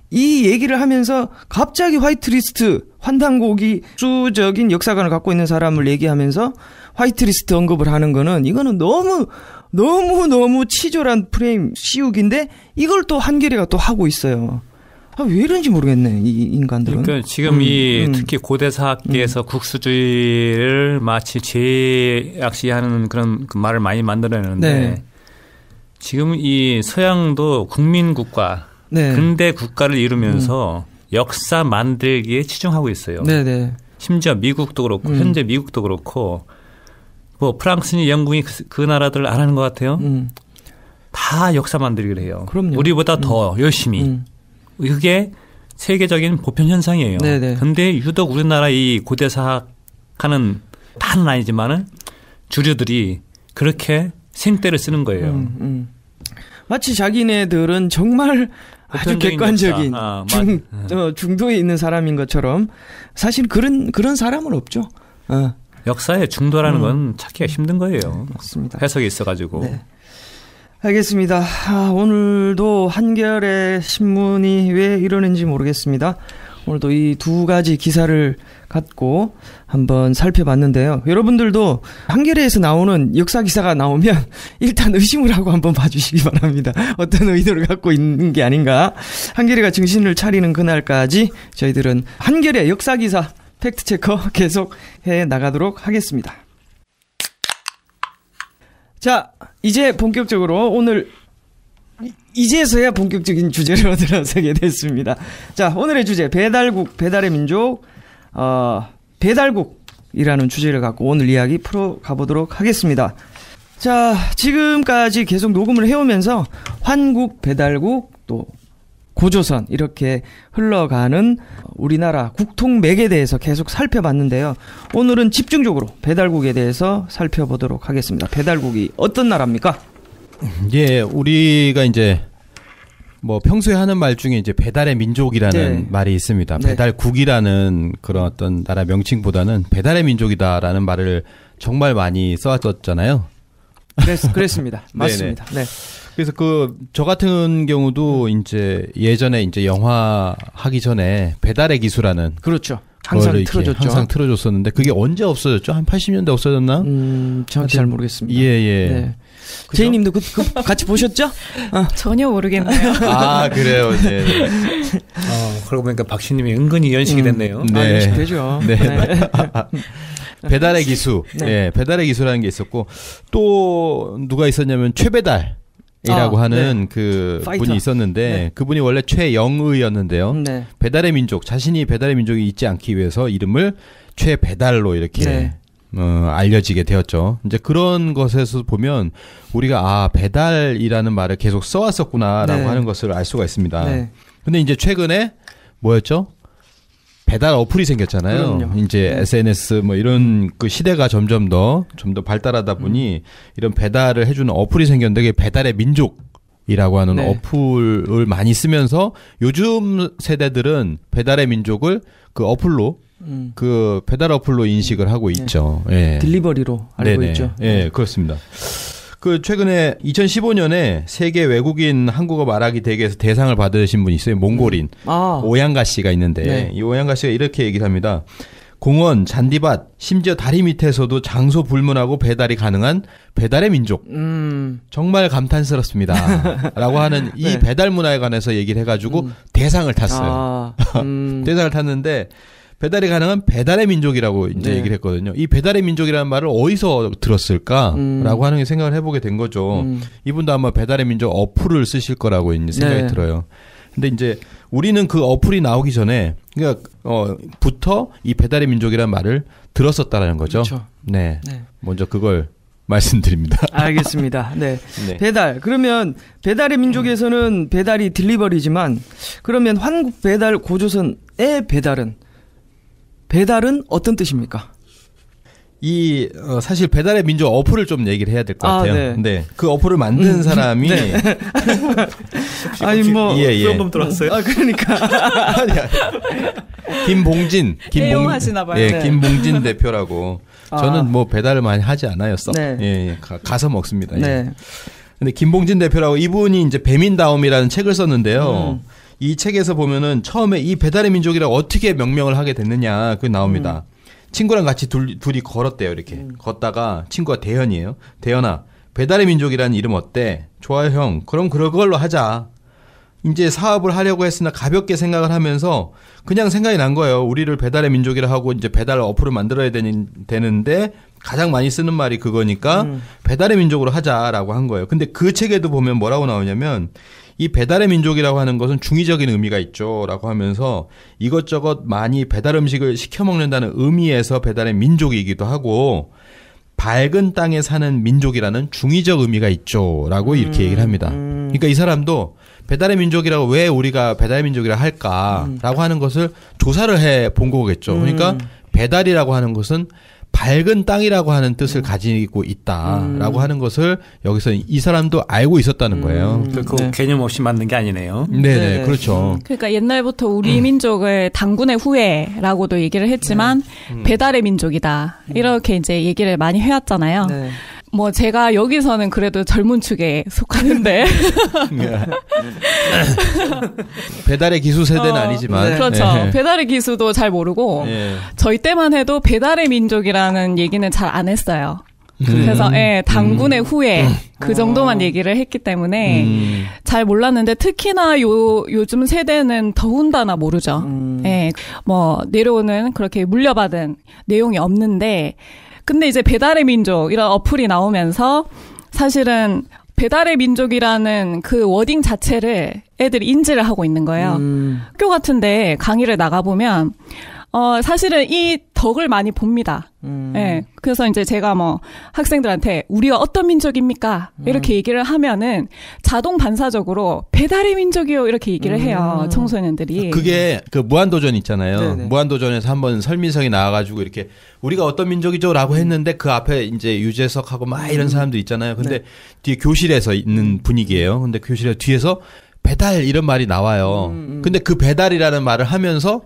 이 얘기를 하면서 갑자기 화이트리스트 환단고기 수적인 역사관을 갖고 있는 사람을 얘기하면서 화이트리스트 언급을 하는 거는 이거는 너무 너무 너무 치졸한 프레임 씌우기인데 이걸 또 한겨레가 또 하고 있어요. 아, 왜 이런지 모르겠네 이 인간들은. 그러니까 지금 음, 이 음. 특히 고대 사학계에서 음. 국수주의를 마치 제약시하는 그런 그 말을 많이 만들어내는데 네. 지금 이 서양도 국민국가 네. 근대 국가를 이루면서 음. 역사 만들기에 치중하고 있어요. 네네. 네. 심지어 미국도 그렇고 음. 현재 미국도 그렇고 뭐 프랑스니 영국이 그, 그 나라들 안 하는 것 같아요. 음. 다 역사 만들기를 해요. 그럼요. 우리보다 음. 더 열심히. 음. 그게 세계적인 보편 현상이에요. 네네. 근데 유독 우리나라 이 고대 사학하는 다는 아니지만은 주류들이 그렇게 생떼를 쓰는 거예요. 음, 음. 마치 자기네들은 정말 아주 객관적인 아, 중, 어, 중도에 있는 사람인 것처럼 사실 그런 그런 사람은 없죠. 어. 역사의 중도라는 음. 건 찾기가 힘든 거예요. 맞습니다. 해석이 있어가지고. 네. 알겠습니다. 아, 오늘도 한겨레 신문이 왜 이러는지 모르겠습니다. 오늘도 이 두 가지 기사를 갖고 한번 살펴봤는데요. 여러분들도 한겨레에서 나오는 역사 기사가 나오면 일단 의심을 하고 한번 봐주시기 바랍니다. 어떤 의도를 갖고 있는 게 아닌가. 한겨레가 정신을 차리는 그날까지 저희들은 한겨레 역사 기사 팩트 체커 계속 해 나가도록 하겠습니다. 자, 이제 본격적으로 오늘 이제서야 본격적인 주제로 들어서게 됐습니다. 자, 오늘의 주제 배달국 배달의 민족 어, 배달국이라는 주제를 갖고 오늘 이야기 풀어 가보도록 하겠습니다. 자, 지금까지 계속 녹음을 해오면서 환국 배달국 또 고조선 이렇게 흘러가는 우리나라 국통맥에 대해서 계속 살펴봤는데요. 오늘은 집중적으로 배달국에 대해서 살펴보도록 하겠습니다. 배달국이 어떤 나라입니까? 예, 우리가 이제 뭐 평소에 하는 말 중에 이제 배달의 민족이라는 네. 말이 있습니다. 네. 배달국이라는 그런 어떤 나라 명칭보다는 배달의 민족이다라는 말을 정말 많이 써왔었잖아요. 그랬, 그랬습니다. 맞습니다. 네. 그래서 그 저 같은 경우도 이제 예전에 이제 영화 하기 전에 배달의 기수라는 그렇죠. 항상 틀어줬죠. 항상 틀어줬었는데 그게 언제 없어졌죠? 한 80년대 없어졌나? 음, 정확히 잘 모르겠습니다. 예, 예. 네. 제이 님도 그, 그 같이 보셨죠? 어. 전혀 모르겠네요. 아 그래요. 네. 네. 어, 그러고 보니까 박신님이 은근히 연식이 음. 됐네요. 네. 아, 연식 되죠. 네. 네. 배달의 기수. 네. 네. 배달의 기수라는 게 있었고 또 누가 있었냐면 최배달. 이라고 아, 하는 네. 그 파이터. 분이 있었는데 네. 그분이 원래 최영의였는데요. 네. 배달의 민족 자신이 배달의 민족이 있지 않기 위해서 이름을 최배달로 이렇게 네. 어, 알려지게 되었죠. 이제 그런 것에서 보면 우리가 아 배달이라는 말을 계속 써왔었구나라고 네. 하는 것을 알 수가 있습니다. 네. 근데 이제 최근에 뭐였죠? 배달 어플이 생겼잖아요. 그럼요. 이제 네. SNS 뭐 이런 그 시대가 점점 더 좀 더 발달하다 보니 음. 이런 배달을 해주는 어플이 생겼는데 그게 배달의 민족. 이라고 하는 네. 어플을 많이 쓰면서 요즘 세대들은 배달의 민족을 그 어플로 음. 그 배달 어플로 인식을 하고 네. 있죠. 네. 예. 딜리버리로 알고 네네. 있죠. 예, 네. 그렇습니다. 그 최근에 2015년에 세계 외국인 한국어 말하기 대회에서 대상을 받으신 분이 있어요. 몽골인 음. 아. 오양가 씨가 있는데 네. 이 오양가 씨가 이렇게 얘기를 합니다. 공원, 잔디밭, 심지어 다리 밑에서도 장소 불문하고 배달이 가능한 배달의 민족. 음. 정말 감탄스럽습니다. 라고 하는 이 네. 배달 문화에 관해서 얘기를 해가지고 음. 대상을 탔어요. 아. 음. 대상을 탔는데 배달이 가능한 배달의 민족이라고 이제 네. 얘기를 했거든요. 이 배달의 민족이라는 말을 어디서 들었을까라고 음. 하는 게 생각을 해보게 된 거죠. 음. 이분도 아마 배달의 민족 어플을 쓰실 거라고 이제 생각이 네. 들어요. 근데 이제 우리는 그 어플이 나오기 전에 그러니까 어 부터 이 배달의 민족이라는 말을 들었었다라는 거죠. 그렇죠. 네. 네. 먼저 그걸 말씀드립니다. 알겠습니다. 네. 네. 배달. 그러면 배달의 민족에서는 배달이 딜리버리지만 그러면 한국 배달 고조선의 배달은 배달은 어떤 뜻입니까? 이 어, 사실 배달의 민족 어플을 좀 얘기를 해야 될것 아, 같아요. 네. 네. 그 어플을 만든 음, 사람이 네. 아니 뭐 예, 예. 수영금 들어왔어요. 아 그러니까 김봉진 김봉 하시나 봐요. 예, 네. 김봉진 대표라고. 아. 저는 뭐 배달을 많이 하지 않아요. 썩. 네. 예, 예. 가, 서 먹습니다. 예. 네. 근데 김봉진 대표라고 이분이 이제 배민다움이라는 책을 썼는데요. 음. 이 책에서 보면은 처음에 이 배달의 민족이라 어떻게 명명을 하게 됐느냐 그 나옵니다. 음. 친구랑 같이 둘, 둘이 걸었대요 이렇게 음. 걷다가 친구가 대현이에요. 대현아 배달의 민족이라는 이름 어때? 좋아요 형. 그럼 그걸로 하자. 이제 사업을 하려고 했으나 가볍게 생각을 하면서 그냥 생각이 난 거예요. 우리를 배달의 민족이라 하고 이제 배달 어플을 만들어야 되는, 되는데 가장 많이 쓰는 말이 그거니까 음. 배달의 민족으로 하자라고 한 거예요. 근데 그 책에도 보면 뭐라고 나오냐면 이 배달의 민족이라고 하는 것은 중의적인 의미가 있죠라고 하면서 이것저것 많이 배달 음식을 시켜 먹는다는 의미에서 배달의 민족이기도 하고 밝은 땅에 사는 민족이라는 중의적 의미가 있죠라고 음, 이렇게 얘기를 합니다. 음. 그러니까 이 사람도 배달의 민족이라고 왜 우리가 배달의 민족이라 할까라고 음. 하는 것을 조사를 해 본 거겠죠. 그러니까 음. 배달이라고 하는 것은 밝은 땅이라고 하는 뜻을 음. 가지고 있다라고 음. 하는 것을 여기서 이 사람도 알고 있었다는 거예요. 음. 그 네. 개념 없이 만든 게 아니네요. 네네, 네. 그렇죠. 음. 그러니까 옛날부터 우리 음. 민족을 당군의 후예라고도 얘기를 했지만 네. 음. 배달의 민족이다 이렇게 이제 얘기를 많이 해왔잖아요. 네. 뭐 제가 여기서는 그래도 젊은 축에 속하는데 배달의 기수 세대는 어, 아니지만 네. 그렇죠 네. 배달의 기수도 잘 모르고 네. 저희 때만 해도 배달의 민족이라는 얘기는 잘 안 했어요. 음. 그래서 예, 당군의 음. 후에 음. 그 정도만 어. 얘기를 했기 때문에 음. 잘 몰랐는데 특히나 요 요즘 세대는 더군다나 모르죠. 음. 예. 뭐 내려오는 그렇게 물려받은 내용이 없는데 근데 이제 배달의 민족 이런 어플이 나오면서 사실은 배달의 민족이라는 그 워딩 자체를 애들이 인지를 하고 있는 거예요. 음. 학교 같은데 강의를 나가보면 어, 사실은 이 덕을 많이 봅니다. 음. 네, 그래서 이제 제가 뭐 학생들한테 우리가 어떤 민족입니까? 이렇게 음. 얘기를 하면은 자동 반사적으로 배달의 민족이요 이렇게 얘기를 해요. 음. 청소년들이. 그게 그 무한도전 있잖아요. 네네. 무한도전에서 한번 설민성이 나와가지고 이렇게 우리가 어떤 민족이죠라고 음. 했는데 그 앞에 이제 유재석하고 막 이런 음. 사람들 있잖아요. 근데 네. 뒤에 교실에서 있는 분위기예요. 근데 교실에 뒤에서 배달 이런 말이 나와요. 근데 그 배달이라는 말을 하면서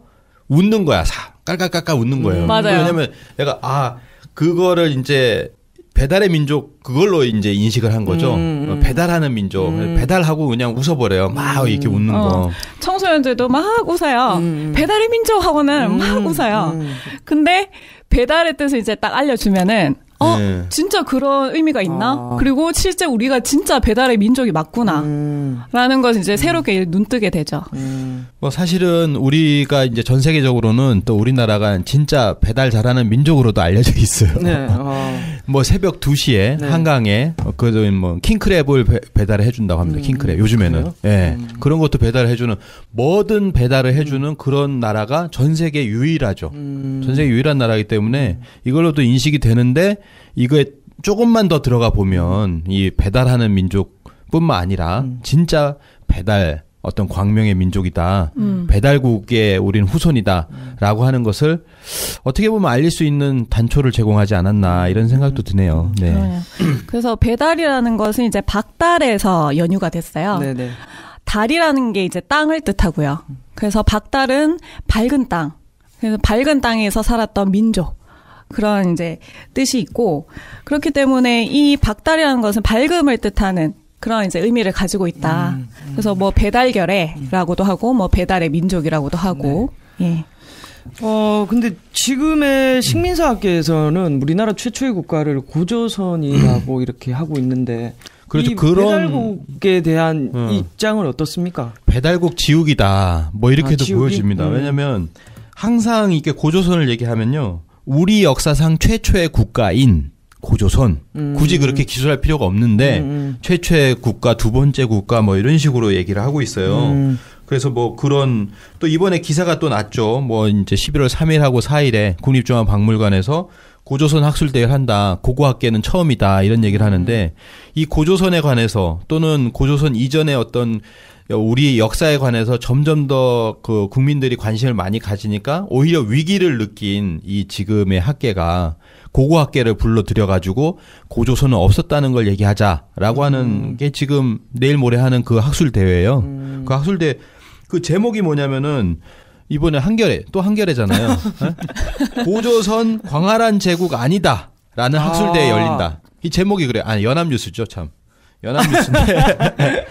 웃는 거야. 사 깔깔깔깔 웃는 거예요. 음, 맞아요. 왜냐면 내가 아 그거를 이제 배달의 민족 그걸로 이제 인식을 한 거죠. 음, 음. 어, 배달하는 민족. 음. 배달하고 그냥 웃어버려요. 막 이렇게 음. 웃는 어. 거. 청소년들도 막 웃어요. 음, 배달의 민족 하고는 막 웃어요. 근데 배달의 뜻을 이제 딱 알려주면은 어, 네. 진짜 그런 의미가 있나? 아. 그리고 실제 우리가 진짜 배달의 민족이 맞구나. 음. 라는 것을 이제 새롭게 음. 눈뜨게 되죠. 음. 뭐 사실은 우리가 이제 전 세계적으로는 또 우리나라가 진짜 배달 잘하는 민족으로도 알려져 있어요. 네. 어. 뭐 새벽 2시에 네. 한강에 그래도 뭐 킹크랩을 배, 달을 해준다고 합니다. 음. 킹크랩. 요즘에는. 예. 네. 그런 것도 배달을 해주는 뭐든 배달을 해주는 음. 그런 나라가 전 세계 유일하죠. 음. 전 세계 유일한 나라이기 때문에 이걸로도 인식이 되는데 이거에 조금만 더 들어가 보면 이 배달하는 민족뿐만 아니라 음. 진짜 배달 어떤 광명의 민족이다. 음. 배달국의 우리는 후손이다라고 하는 것을 어떻게 보면 알릴 수 있는 단초를 제공하지 않았나 이런 생각도 드네요. 네. 그래서 배달이라는 것은 이제 박달에서 연유가 됐어요. 네네. 달이라는 게 이제 땅을 뜻하고요. 그래서 박달은 밝은 땅. 그래서 밝은 땅에서 살았던 민족. 그런 이제 뜻이 있고 그렇기 때문에 이 박달이라는 것은 밝음을 뜻하는 그런 이제 의미를 가지고 있다. 음, 음. 그래서 뭐 배달결의라고도 하고 뭐 배달의 민족이라고도 하고 네. 예. 어 근데 지금의 식민사학계에서는 우리나라 최초의 국가를 고조선이라고 음. 이렇게 하고 있는데 그렇죠. 그런 배달국에 대한 음. 입장은 어떻습니까? 배달국 지옥이다. 뭐 이렇게도 아, 보여집니다. 음. 왜냐하면 항상 이렇게 고조선을 얘기하면요. 우리 역사상 최초의 국가인 고조선 음. 굳이 그렇게 기술할 필요가 없는데 음. 음. 최초의 국가 두 번째 국가 뭐 이런 식으로 얘기를 하고 있어요. 음. 그래서 뭐 그런 또 이번에 기사가 또 났죠. 뭐 이제 11월 3일하고 4일에 국립중앙박물관에서 고조선 학술대회를 한다. 고고학계는 처음이다. 이런 얘기를 하는데 이 고조선에 관해서 또는 고조선 이전의 어떤 우리 역사에 관해서 점점 더 그 국민들이 관심을 많이 가지니까 오히려 위기를 느낀 이 지금의 학계가 고고 학계를 불러 들여 가지고 고조선은 없었다는 걸 얘기하자라고 하는 음. 게 지금 내일 모레 하는 그 학술 대회예요. 음. 그 학술 대회 그 제목이 뭐냐면은 이번에 한겨레 또 한겨레잖아요. 어? 고조선 광활한 제국 아니다라는 학술 대회 아. 열린다. 이 제목이 그래. 아니 연합뉴스죠 참. 연합뉴스인데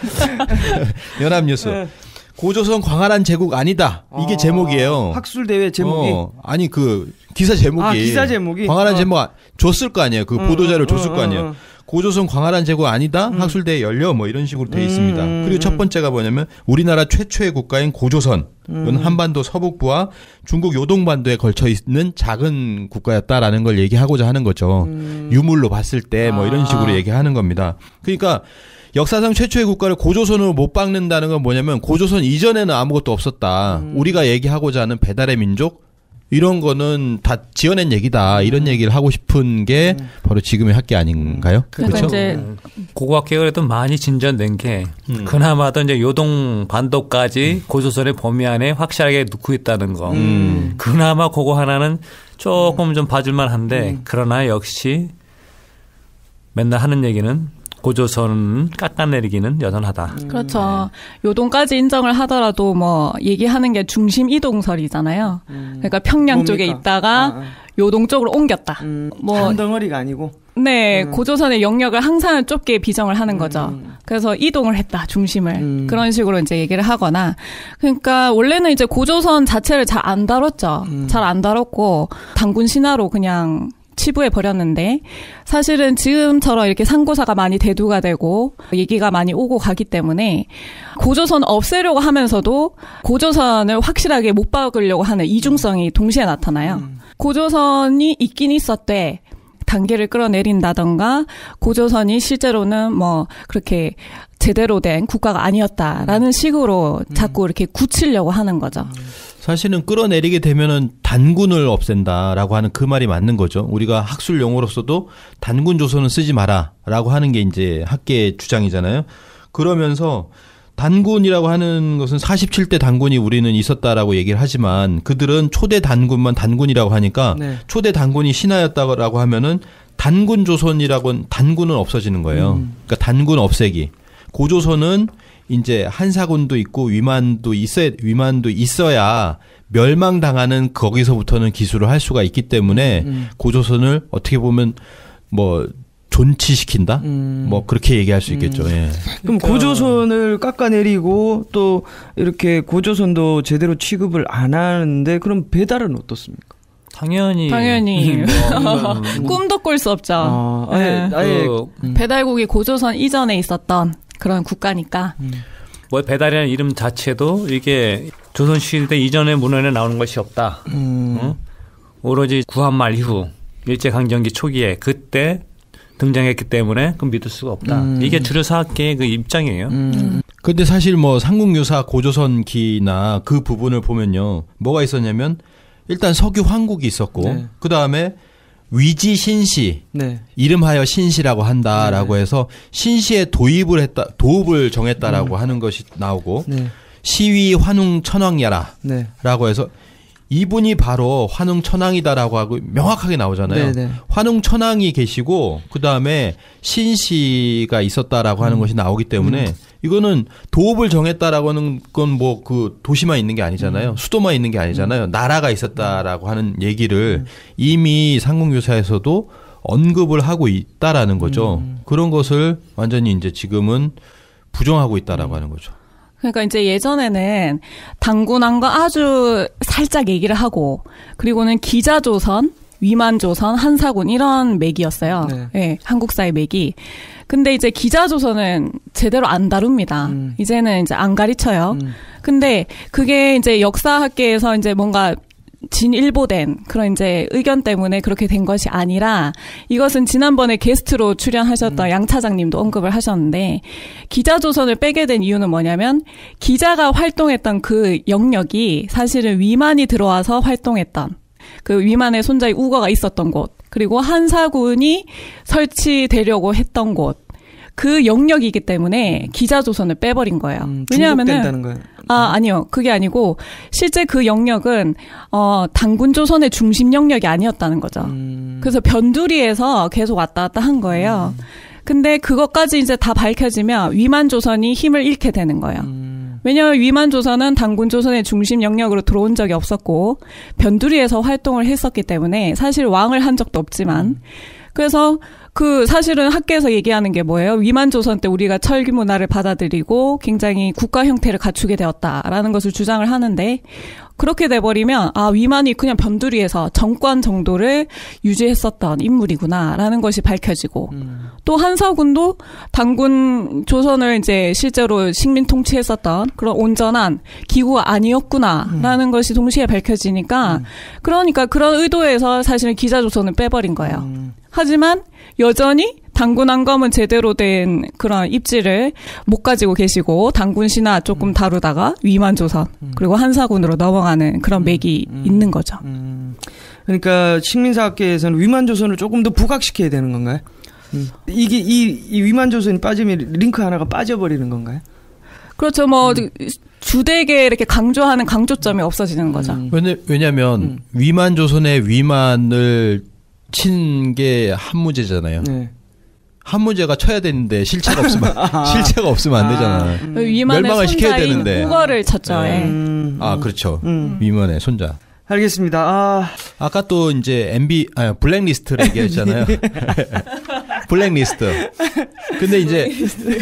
연합뉴스. 네. 고조선 광활한 제국 아니다. 이게 아, 제목이에요. 학술 대회 제목이. 어, 아니 그 기사 제목이. 아, 기사 제목이. 광활한 어. 제목 줬을 거 아니에요. 그 음, 보도자를 음, 줬을 음, 거 아니에요. 음. 고조선 광활한 제국 아니다. 음. 학술대회 열려 뭐 이런 식으로 돼 있습니다. 음. 그리고 첫 번째가 뭐냐면 우리나라 최초의 국가인 고조선. 은 한반도 서북부와 중국 요동반도에 걸쳐 있는 작은 국가였다라는 걸 얘기하고자 하는 거죠. 유물로 봤을 때 뭐 이런 식으로 아. 얘기하는 겁니다. 그러니까 역사상 최초의 국가를 고조선으로 못 박는다는 건 뭐냐면 고조선 이전에는 아무것도 없었다. 음. 우리가 얘기하고자 하는 배달의 민족 이런 거는 다 지어낸 얘기다 이런 음. 얘기를 하고 싶은 게 음. 바로 지금의 학계 아닌가요? 그러니까 그렇죠. 이제 고고학계가 그래도 많이 진전된 게 음. 그나마도 이제 요동 반도까지 음. 고조선의 범위 안에 확실하게 넣고 있다는 거. 음. 그나마 그거 하나는 조금 좀 봐줄만한데 그러나 역시 맨날 하는 얘기는 고조선 깎아내리기는 여전하다. 음. 그렇죠. 요동까지 인정을 하더라도 뭐 얘기하는 게 중심 이동설이잖아요. 음. 그러니까 평양 뭡니까? 쪽에 있다가 아, 아. 요동 쪽으로 옮겼다. 음. 뭐한 덩어리가 아니고. 네, 음. 고조선의 영역을 항상 좁게 비정을 하는 거죠. 음. 그래서 이동을 했다, 중심을. 음. 그런 식으로 이제 얘기를 하거나. 그러니까 원래는 이제 고조선 자체를 잘 안 다뤘죠. 잘 안 다뤘고, 당군 신화로 그냥 치부해 버렸는데 사실은 지금처럼 이렇게 상고사가 많이 대두가 되고 얘기가 많이 오고 가기 때문에 고조선 없애려고 하면서도 고조선을 확실하게 못 박으려고 하는 이중성이 동시에 나타나요. 음. 고조선이 있긴 있었대. 단계를 끌어내린다던가 고조선이 실제로는 뭐 그렇게 제대로 된 국가가 아니었다라는 식으로 자꾸 이렇게 굳히려고 하는 거죠. 음. 사실은 끌어내리게 되면은 단군을 없앤다라고 하는 그 말이 맞는 거죠. 우리가 학술 용어로서도 단군 조선은 쓰지 마라라고 하는 게 이제 학계의 주장이잖아요. 그러면서 단군이라고 하는 것은 47대 단군이 우리는 있었다라고 얘기를 하지만 그들은 초대 단군만 단군이라고 하니까 네. 초대 단군이 신하였다고 하면은 단군 조선이라고는 단군은 없어지는 거예요. 음. 그러니까 단군 없애기. 고조선은 이제 한사군도 있고 위만도 있어야 위만도 있어야 멸망당하는 거기서부터는 기술을 할 수가 있기 때문에 음. 고조선을 어떻게 보면 뭐 존치시킨다? 음. 뭐 그렇게 얘기할 수 있겠죠. 음. 예. 그럼 그러니까. 고조선을 깎아내리고 또 이렇게 고조선도 제대로 취급을 안 하는데 그럼 배달은 어떻습니까? 당연히 당연히 뭐, 꿈도 꿀 수 없죠. 아, 아예, 네. 아예 그, 음. 배달국이 고조선 이전에 있었던 그런 국가니까. 음. 뭐 배달이라는 이름 자체도 이게 조선 시대 이전의 문헌에 나오는 것이 없다. 음. 어? 오로지 구한말 이후 일제강점기 초기에 그때 등장했기 때문에 그 믿을 수가 없다. 음. 이게 주류 사학계의 그 입장이에요. 음. 근데 사실 뭐 삼국유사 고조선기나 그 부분을 보면요. 뭐가 있었냐면 일단 석유 황국이 있었고 네. 그 다음에 위지 신시 네. 이름하여 신시라고 한다라고 네. 해서 신시에 도입을 했다 도읍을 정했다라고 음. 하는 것이 나오고 네. 시위 환웅 천왕야라라고 네. 해서 이분이 바로 환웅 천왕이다라고 하고 명확하게 나오잖아요. 네네. 네. 환웅 천왕이 계시고 그 다음에 신씨가 있었다라고 하는 음. 것이 나오기 때문에 음. 이거는 도읍을 정했다라고 하는 건 뭐 그 도시만 있는 게 아니잖아요. 음. 수도만 있는 게 아니잖아요. 음. 나라가 있었다라고 하는 얘기를 음. 이미 상국유사에서도 언급을 하고 있다라는 거죠. 음. 그런 것을 완전히 이제 지금은 부정하고 있다라고 하는 거죠. 그러니까 이제 예전에는 당군왕과 아주 살짝 얘기를 하고 그리고는 기자조선, 위만조선, 한사군 이런 맥이었어요. 네. 네 한국사의 맥이. 근데 이제 기자조선은 제대로 안 다룹니다. 음. 이제는 이제 안 가르쳐요. 음. 근데 그게 이제 역사학계에서 이제 뭔가 진일보된 그런 이제 의견 때문에 그렇게 된 것이 아니라 이것은 지난번에 게스트로 출연하셨던 음. 양 차장님도 언급을 하셨는데 기자 조선을 빼게 된 이유는 뭐냐면 기자가 활동했던 그 영역이 사실은 위만이 들어와서 활동했던 그 위만의 손자의 우거가 있었던 곳 그리고 한사군이 설치되려고 했던 곳 그 영역이기 때문에 기자 조선을 빼버린 거예요. 음, 왜냐하면은 아 음. 아니요 그게 아니고 실제 그 영역은 어 당군 조선의 중심 영역이 아니었다는 거죠. 음. 그래서 변두리에서 계속 왔다 갔다 한 거예요. 음. 근데 그것까지 이제 다 밝혀지면 위만 조선이 힘을 잃게 되는 거예요. 음. 왜냐하면 위만 조선은 당군 조선의 중심 영역으로 들어온 적이 없었고 변두리에서 활동을 했었기 때문에 사실 왕을 한 적도 없지만 음. 그래서 그 사실은 학계에서 얘기하는 게 뭐예요? 위만 조선 때 우리가 철기 문화를 받아들이고 굉장히 국가 형태를 갖추게 되었다라는 것을 주장을 하는데 그렇게 돼버리면 아 위만이 그냥 변두리에서 정권 정도를 유지했었던 인물이구나라는 것이 밝혀지고 음. 또 한서군도 당군 조선을 이제 실제로 식민 통치했었던 그런 온전한 기구가 아니었구나라는 음. 것이 동시에 밝혀지니까 음. 그러니까 그런 의도에서 사실은 기자 조선을 빼버린 거예요. 음. 하지만 여전히 당군 한검은 제대로 된 그런 입지를 못 가지고 계시고 당군 신화 조금 음. 다루다가 위만 조선 음. 그리고 한사군으로 넘어가는 그런 음. 맥이 음. 있는 거죠. 음. 그러니까 식민사학계에서는 위만 조선을 조금 더 부각시켜야 되는 건가요? 음. 이게 이, 이 위만 조선이 빠지면 링크 하나가 빠져버리는 건가요? 그렇죠. 뭐 주되게 이렇게 강조하는 강조점이 없어지는 거죠. 왜냐, 왜냐면 위만 조선의 위만을 친 게 한무제잖아요. 네. 한 문제가 쳐야 되는데 실체가 없으면 실체가 없으면 안 되잖아. 아, 음. 멸망을 시켜야 되는데. 우거를 쳤죠. 네. 음. 아 그렇죠. 음. 위만의 손자. 알겠습니다. 아. 아까 또 이제 MB 아 블랙리스트를 얘기했잖아요. 블랙리스트. 근데 이제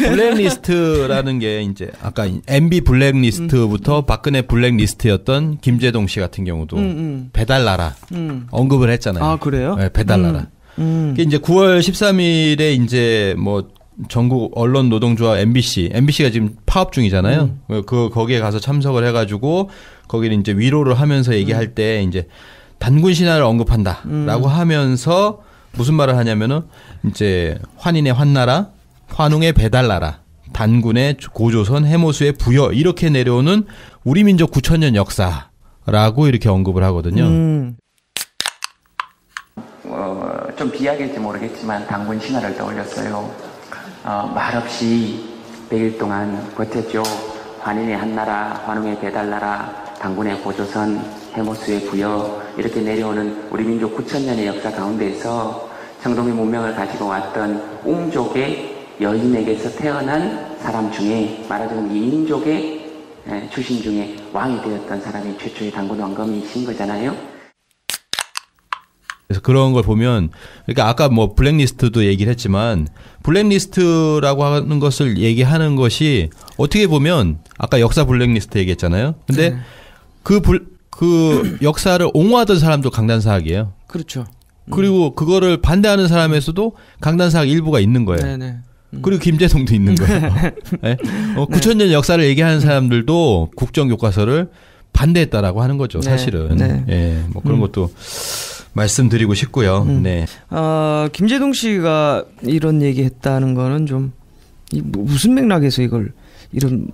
블랙리스트라는 게 이제 아까 MB 블랙리스트부터 음. 박근혜 블랙리스트였던 김재동 씨 같은 경우도 음, 음. 배달나라 음. 언급을 했잖아요. 아 그래요? 네, 배달나라. 음. 이제 9월 13일에 이제 뭐 전국 언론 노동조합 MBC, MBC가 지금 파업 중이잖아요. 음. 그 거기에 가서 참석을 해가지고 거기는 이제 위로를 하면서 얘기할 음. 때 이제 단군 신화를 언급한다라고 음. 하면서 무슨 말을 하냐면은 이제 환인의 환나라, 환웅의 배달나라, 단군의 고조선, 해모수의 부여 이렇게 내려오는 우리 민족 9천년 역사라고 이렇게 언급을 하거든요. 음. 어, 좀 비약일지 모르겠지만 당군 신화를 떠올렸어요. 어, 말없이 100일 동안 버텼죠. 환인의 한나라, 환웅의 배달나라, 당군의 고조선, 해모수의 부여 이렇게 내려오는 우리 민족 9천년의 역사 가운데에서 청동의 문명을 가지고 왔던 웅족의 여인에게서 태어난 사람 중에 말하자면 이민족의 출신 중에 왕이 되었던 사람이 최초의 당군 왕검이신 거잖아요. 그래서 그런 걸 보면 그러니까 아까 뭐 블랙리스트도 얘기를 했지만 블랙리스트라고 하는 것을 얘기하는 것이 어떻게 보면 아까 역사 블랙리스트 얘기했잖아요. 근데 네. 그, 불, 그 역사를 옹호하던 사람도 강단사학이에요. 그렇죠. 음. 그리고 그거를 반대하는 사람에서도 강단사학 일부가 있는 거예요. 네네. 음. 그리고 김재성도 있는 거예요. 네? 어, 9천년 역사를 얘기하는 사람들도 국정교과서를 반대했다라고 하는 거죠, 네. 사실은. 네. 예, 뭐 그런 음. 것도 말씀드리고 싶고요. 음. 네. 어, 김재동 씨가 이런 얘기 했다는 거는 좀, 무슨 맥락에서 이걸, 이런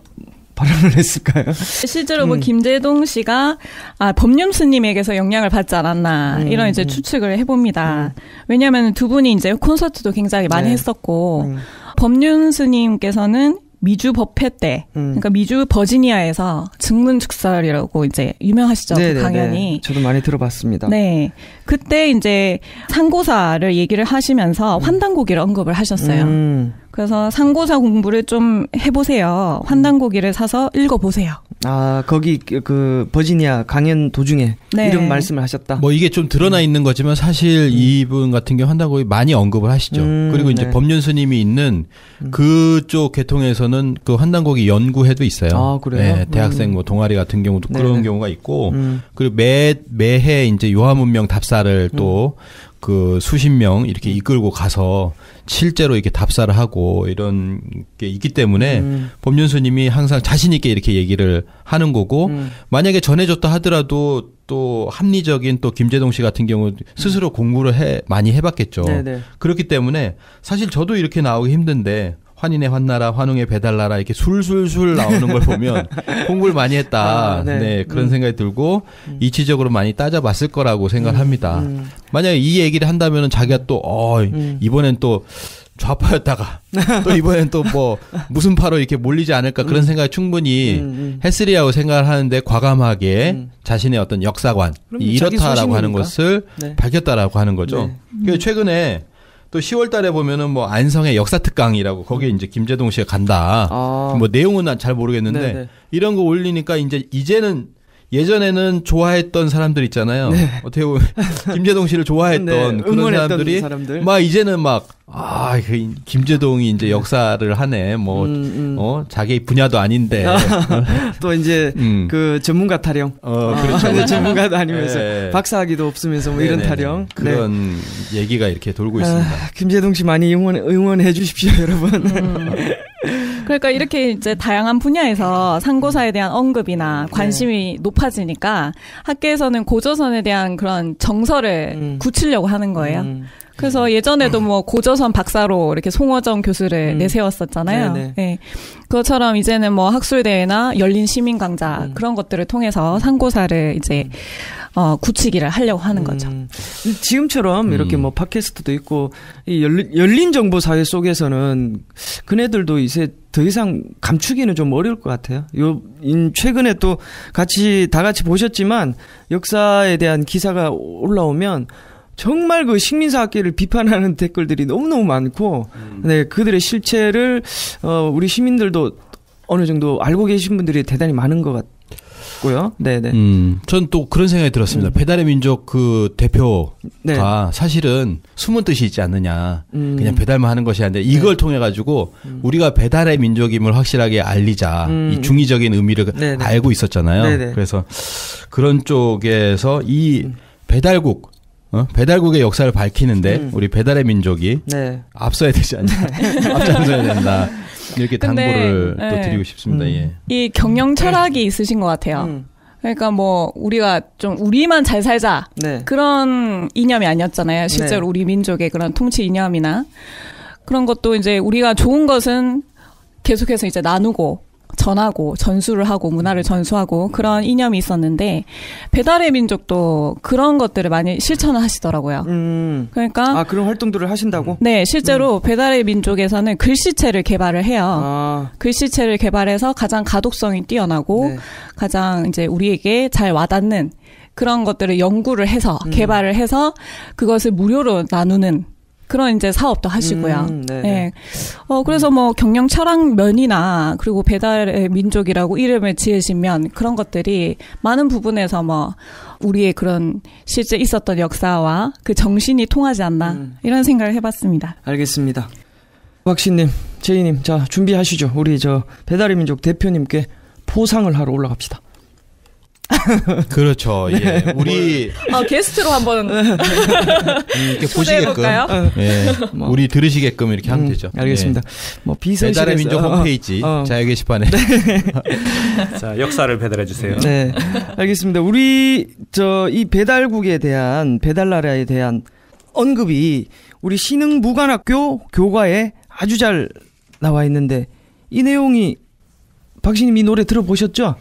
발언을 했을까요? 실제로 뭐 음. 김재동 씨가 아, 법륜 스님에게서 영향을 받지 않았나 음, 이런 이제 음. 추측을 해봅니다. 음. 왜냐하면 두 분이 이제 콘서트도 굉장히 많이 네. 했었고 음. 법륜 스님께서는 미주 법회 때, 음. 그러니까 미주 버지니아에서 증문축설이라고 이제 유명하시죠 네네네. 그 강연이. 저도 많이 들어봤습니다. 네, 그때 이제 상고사를 얘기를 하시면서 환단고기를 언급을 하셨어요. 음. 그래서 상고사 공부를 좀 해보세요. 환단고기를 사서 읽어보세요. 아 거기 그, 그 버지니아 강연 도중에 네. 이런 말씀을 하셨다. 뭐 이게 좀 드러나 있는 거지만 사실 음. 이분 같은 경우 환단고기 많이 언급을 하시죠. 음, 그리고 이제 네. 법륜 스님이 있는 음. 그쪽 계통에서는 그 환단고기 연구회도 있어요. 아 그래요? 네, 대학생 뭐 동아리 같은 경우도 네네. 그런 경우가 있고 음. 그리고 매 매해 이제 요한문명 답사를 또 그 음. 수십 명 이렇게 이끌고 가서 실제로 이렇게 답사를 하고 이런 게 있기 때문에 음. 법륜 스님이 항상 자신 있게 이렇게 얘기를 하는 거고 음. 만약에 전해졌다 하더라도 또 합리적인 또 김재동 씨 같은 경우 스스로 공부를 해 많이 해봤겠죠. 네네. 그렇기 때문에 사실 저도 이렇게 나오기 힘든데 환인의 환나라, 환웅의 배달나라 이렇게 술술술 나오는 걸 보면 공부를 많이 했다. 아, 네. 네. 그런 음. 생각이 들고 음. 이치적으로 많이 따져봤을 거라고 생각을 합니다. 음. 음. 만약에 이 얘기를 한다면은 자기가 또 어, 음. 이번엔 또 좌파였다가 또 이번엔 또 뭐 무슨 파로 이렇게 몰리지 않을까 그런 음. 생각이 충분히 음, 했으리라고 생각을 하는데 과감하게 음. 자신의 어떤 역사관이 이렇다라고 하는 것을 네. 밝혔다라고 하는 거죠. 네. 최근에 또 10월 달에 보면은 뭐 안성의 역사 특강이라고 거기에 이제 김재동 씨가 간다. 아. 뭐 내용은 잘 모르겠는데 네네. 네. 이런 거 올리니까 이제 이제는 예전에는 좋아했던 사람들 있잖아요. 네. 어떻게 보면 김재동 씨를 좋아했던 네, 그런 사람들이 사람들. 막 이제는 막 아, 그 김재동이 이제 역사를 하네. 뭐, 음, 음. 어, 자기 분야도 아닌데. 또 이제 음. 그 전문가 타령. 어, 그렇죠. 아, 전문가도 아니면서 네. 박사학위도 없으면서 뭐 이런 타령. 그런 네. 얘기가 이렇게 돌고 있습니다. 아, 김재동 씨 많이 응원, 응원해 주십시오, 여러분. 음. 그러니까 이렇게 이제 다양한 분야에서 상고사에 대한 언급이나 네. 관심이 네. 높아지니까 학계에서는 고조선에 대한 그런 정서를 음. 굳히려고 하는 거예요. 음. 그래서 예전에도 뭐 고조선 박사로 이렇게 송어정 교수를 음. 내세웠었잖아요. 네네. 네. 그것처럼 이제는 뭐 학술대회나 열린 시민 강좌 음. 그런 것들을 통해서 상고사를 이제 음. 어, 굳히기를 하려고 하는 음. 거죠. 지금처럼 이렇게 음. 뭐 팟캐스트도 있고 이 열린, 열린 정보 사회 속에서는 그네들도 이제 더 이상 감추기는 좀 어려울 것 같아요. 요, 인, 최근에 또 같이, 다 같이 보셨지만 역사에 대한 기사가 올라오면 정말 그 식민사학계를 비판하는 댓글들이 너무너무 많고, 음. 네, 그들의 실체를, 어, 우리 시민들도 어느 정도 알고 계신 분들이 대단히 많은 것 같아요. 고요. 네네. 음, 전 또 그런 생각이 들었습니다. 음. 배달의 민족 그 대표가 네. 사실은 숨은 뜻이 있지 않느냐. 음. 그냥 배달만 하는 것이 아니라 이걸 네. 통해 가지고 음. 우리가 배달의 민족임을 확실하게 알리자. 음. 이 중의적인 의미를 네네. 알고 있었잖아요. 네네. 그래서 그런 쪽에서 이 음. 배달국 어? 배달국의 역사를 밝히는데 음. 우리 배달의 민족이 네. 앞서야 되지 않냐. 앞장서야 된다. 이렇게 당부를 네. 또 드리고 싶습니다. 음. 예. 이 경영 철학이 있으신 것 같아요. 음. 그러니까 뭐 우리가 좀 우리만 잘 살자 네. 그런 이념이 아니었잖아요. 실제로 네. 우리 민족의 그런 통치 이념이나 그런 것도 이제 우리가 좋은 것은 계속해서 이제 나누고 전하고 전수를 하고 문화를 전수하고 그런 이념이 있었는데 배달의 민족도 그런 것들을 많이 실천을 하시더라고요. 음. 그러니까 아 그런 활동들을 하신다고? 네, 실제로 음. 배달의 민족에서는 글씨체를 개발을 해요. 아. 글씨체를 개발해서 가장 가독성이 뛰어나고 네. 가장 이제 우리에게 잘 와닿는 그런 것들을 연구를 해서 음. 개발을 해서 그것을 무료로 나누는 그런 이제 사업도 하시고요. 음, 네. 네. 어 그래서 뭐 경영 철학 면이나 그리고 배달의 민족이라고 이름을 지으시면 그런 것들이 많은 부분에서 뭐 우리의 그런 실제 있었던 역사와 그 정신이 통하지 않나 음. 이런 생각을 해봤습니다. 알겠습니다. 박신님, 제이님, 자 준비하시죠. 우리 저 배달의 민족 대표님께 포상을 하러 올라갑시다. 그렇죠. 예. 네. 우리 아, 게스트로 한번 음, 이렇게 보시게끔, 예. 뭐. 우리 들으시게끔 이렇게 하면 음, 되죠. 알겠습니다. 예. 뭐 비선 배달의 민족 홈페이지 어, 어. 자유 게시판에 네. 자 역사를 배달해 주세요. 네, 알겠습니다. 우리 저 이 배달국에 대한 배달 나라에 대한 언급이 우리 신흥 무관학교 교과에 아주 잘 나와 있는데 이 내용이 박신님 이 노래 들어보셨죠?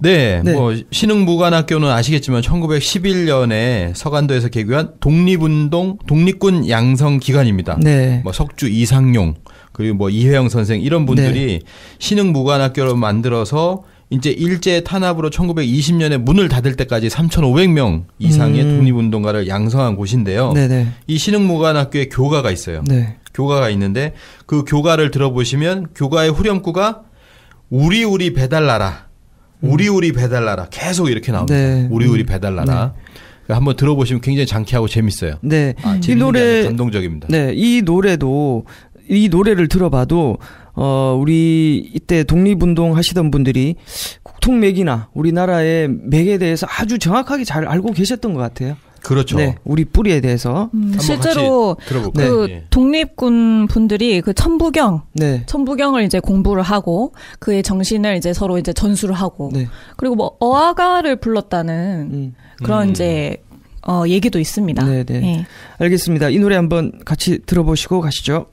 네, 네. 뭐 신흥무관학교는 아시겠지만 1911년에 서간도에서 개교한 독립운동 독립군 양성 기관입니다. 네. 뭐 석주 이상용 그리고 뭐 이회영 선생 이런 분들이 네. 신흥무관학교를 만들어서 이제 일제 탄압으로 1920년에 문을 닫을 때까지 3,500명 이상의 음. 독립운동가를 양성한 곳인데요. 네네. 네. 이 신흥무관학교에 교가가 있어요. 네. 교가가 있는데 그 교가를 들어보시면 교가의 후렴구가 우리 우리 배달나라 우리 우리 배달나라 계속 이렇게 나옵니다. 네. 우리 우리 음. 배달나라. 네. 그러니까 한번 들어보시면 굉장히 장쾌하고 재밌어요. 네. 아, 이 노래 감동적입니다. 네. 이 노래도 이 노래를 들어봐도 어 우리 이때 독립운동 하시던 분들이 국통맥이나 우리나라의 맥에 대해서 아주 정확하게 잘 알고 계셨던 것 같아요. 그렇죠. 네, 우리 뿌리에 대해서 음, 실제로 그 네. 독립군 분들이 그 천부경, 네. 천부경을 이제 공부를 하고 그의 정신을 이제 서로 이제 전수를 하고 네. 그리고 뭐 어아가를 불렀다는 음. 그런 음. 이제 어 얘기도 있습니다. 네, 네. 네. 알겠습니다. 이 노래 한번 같이 들어보시고 가시죠.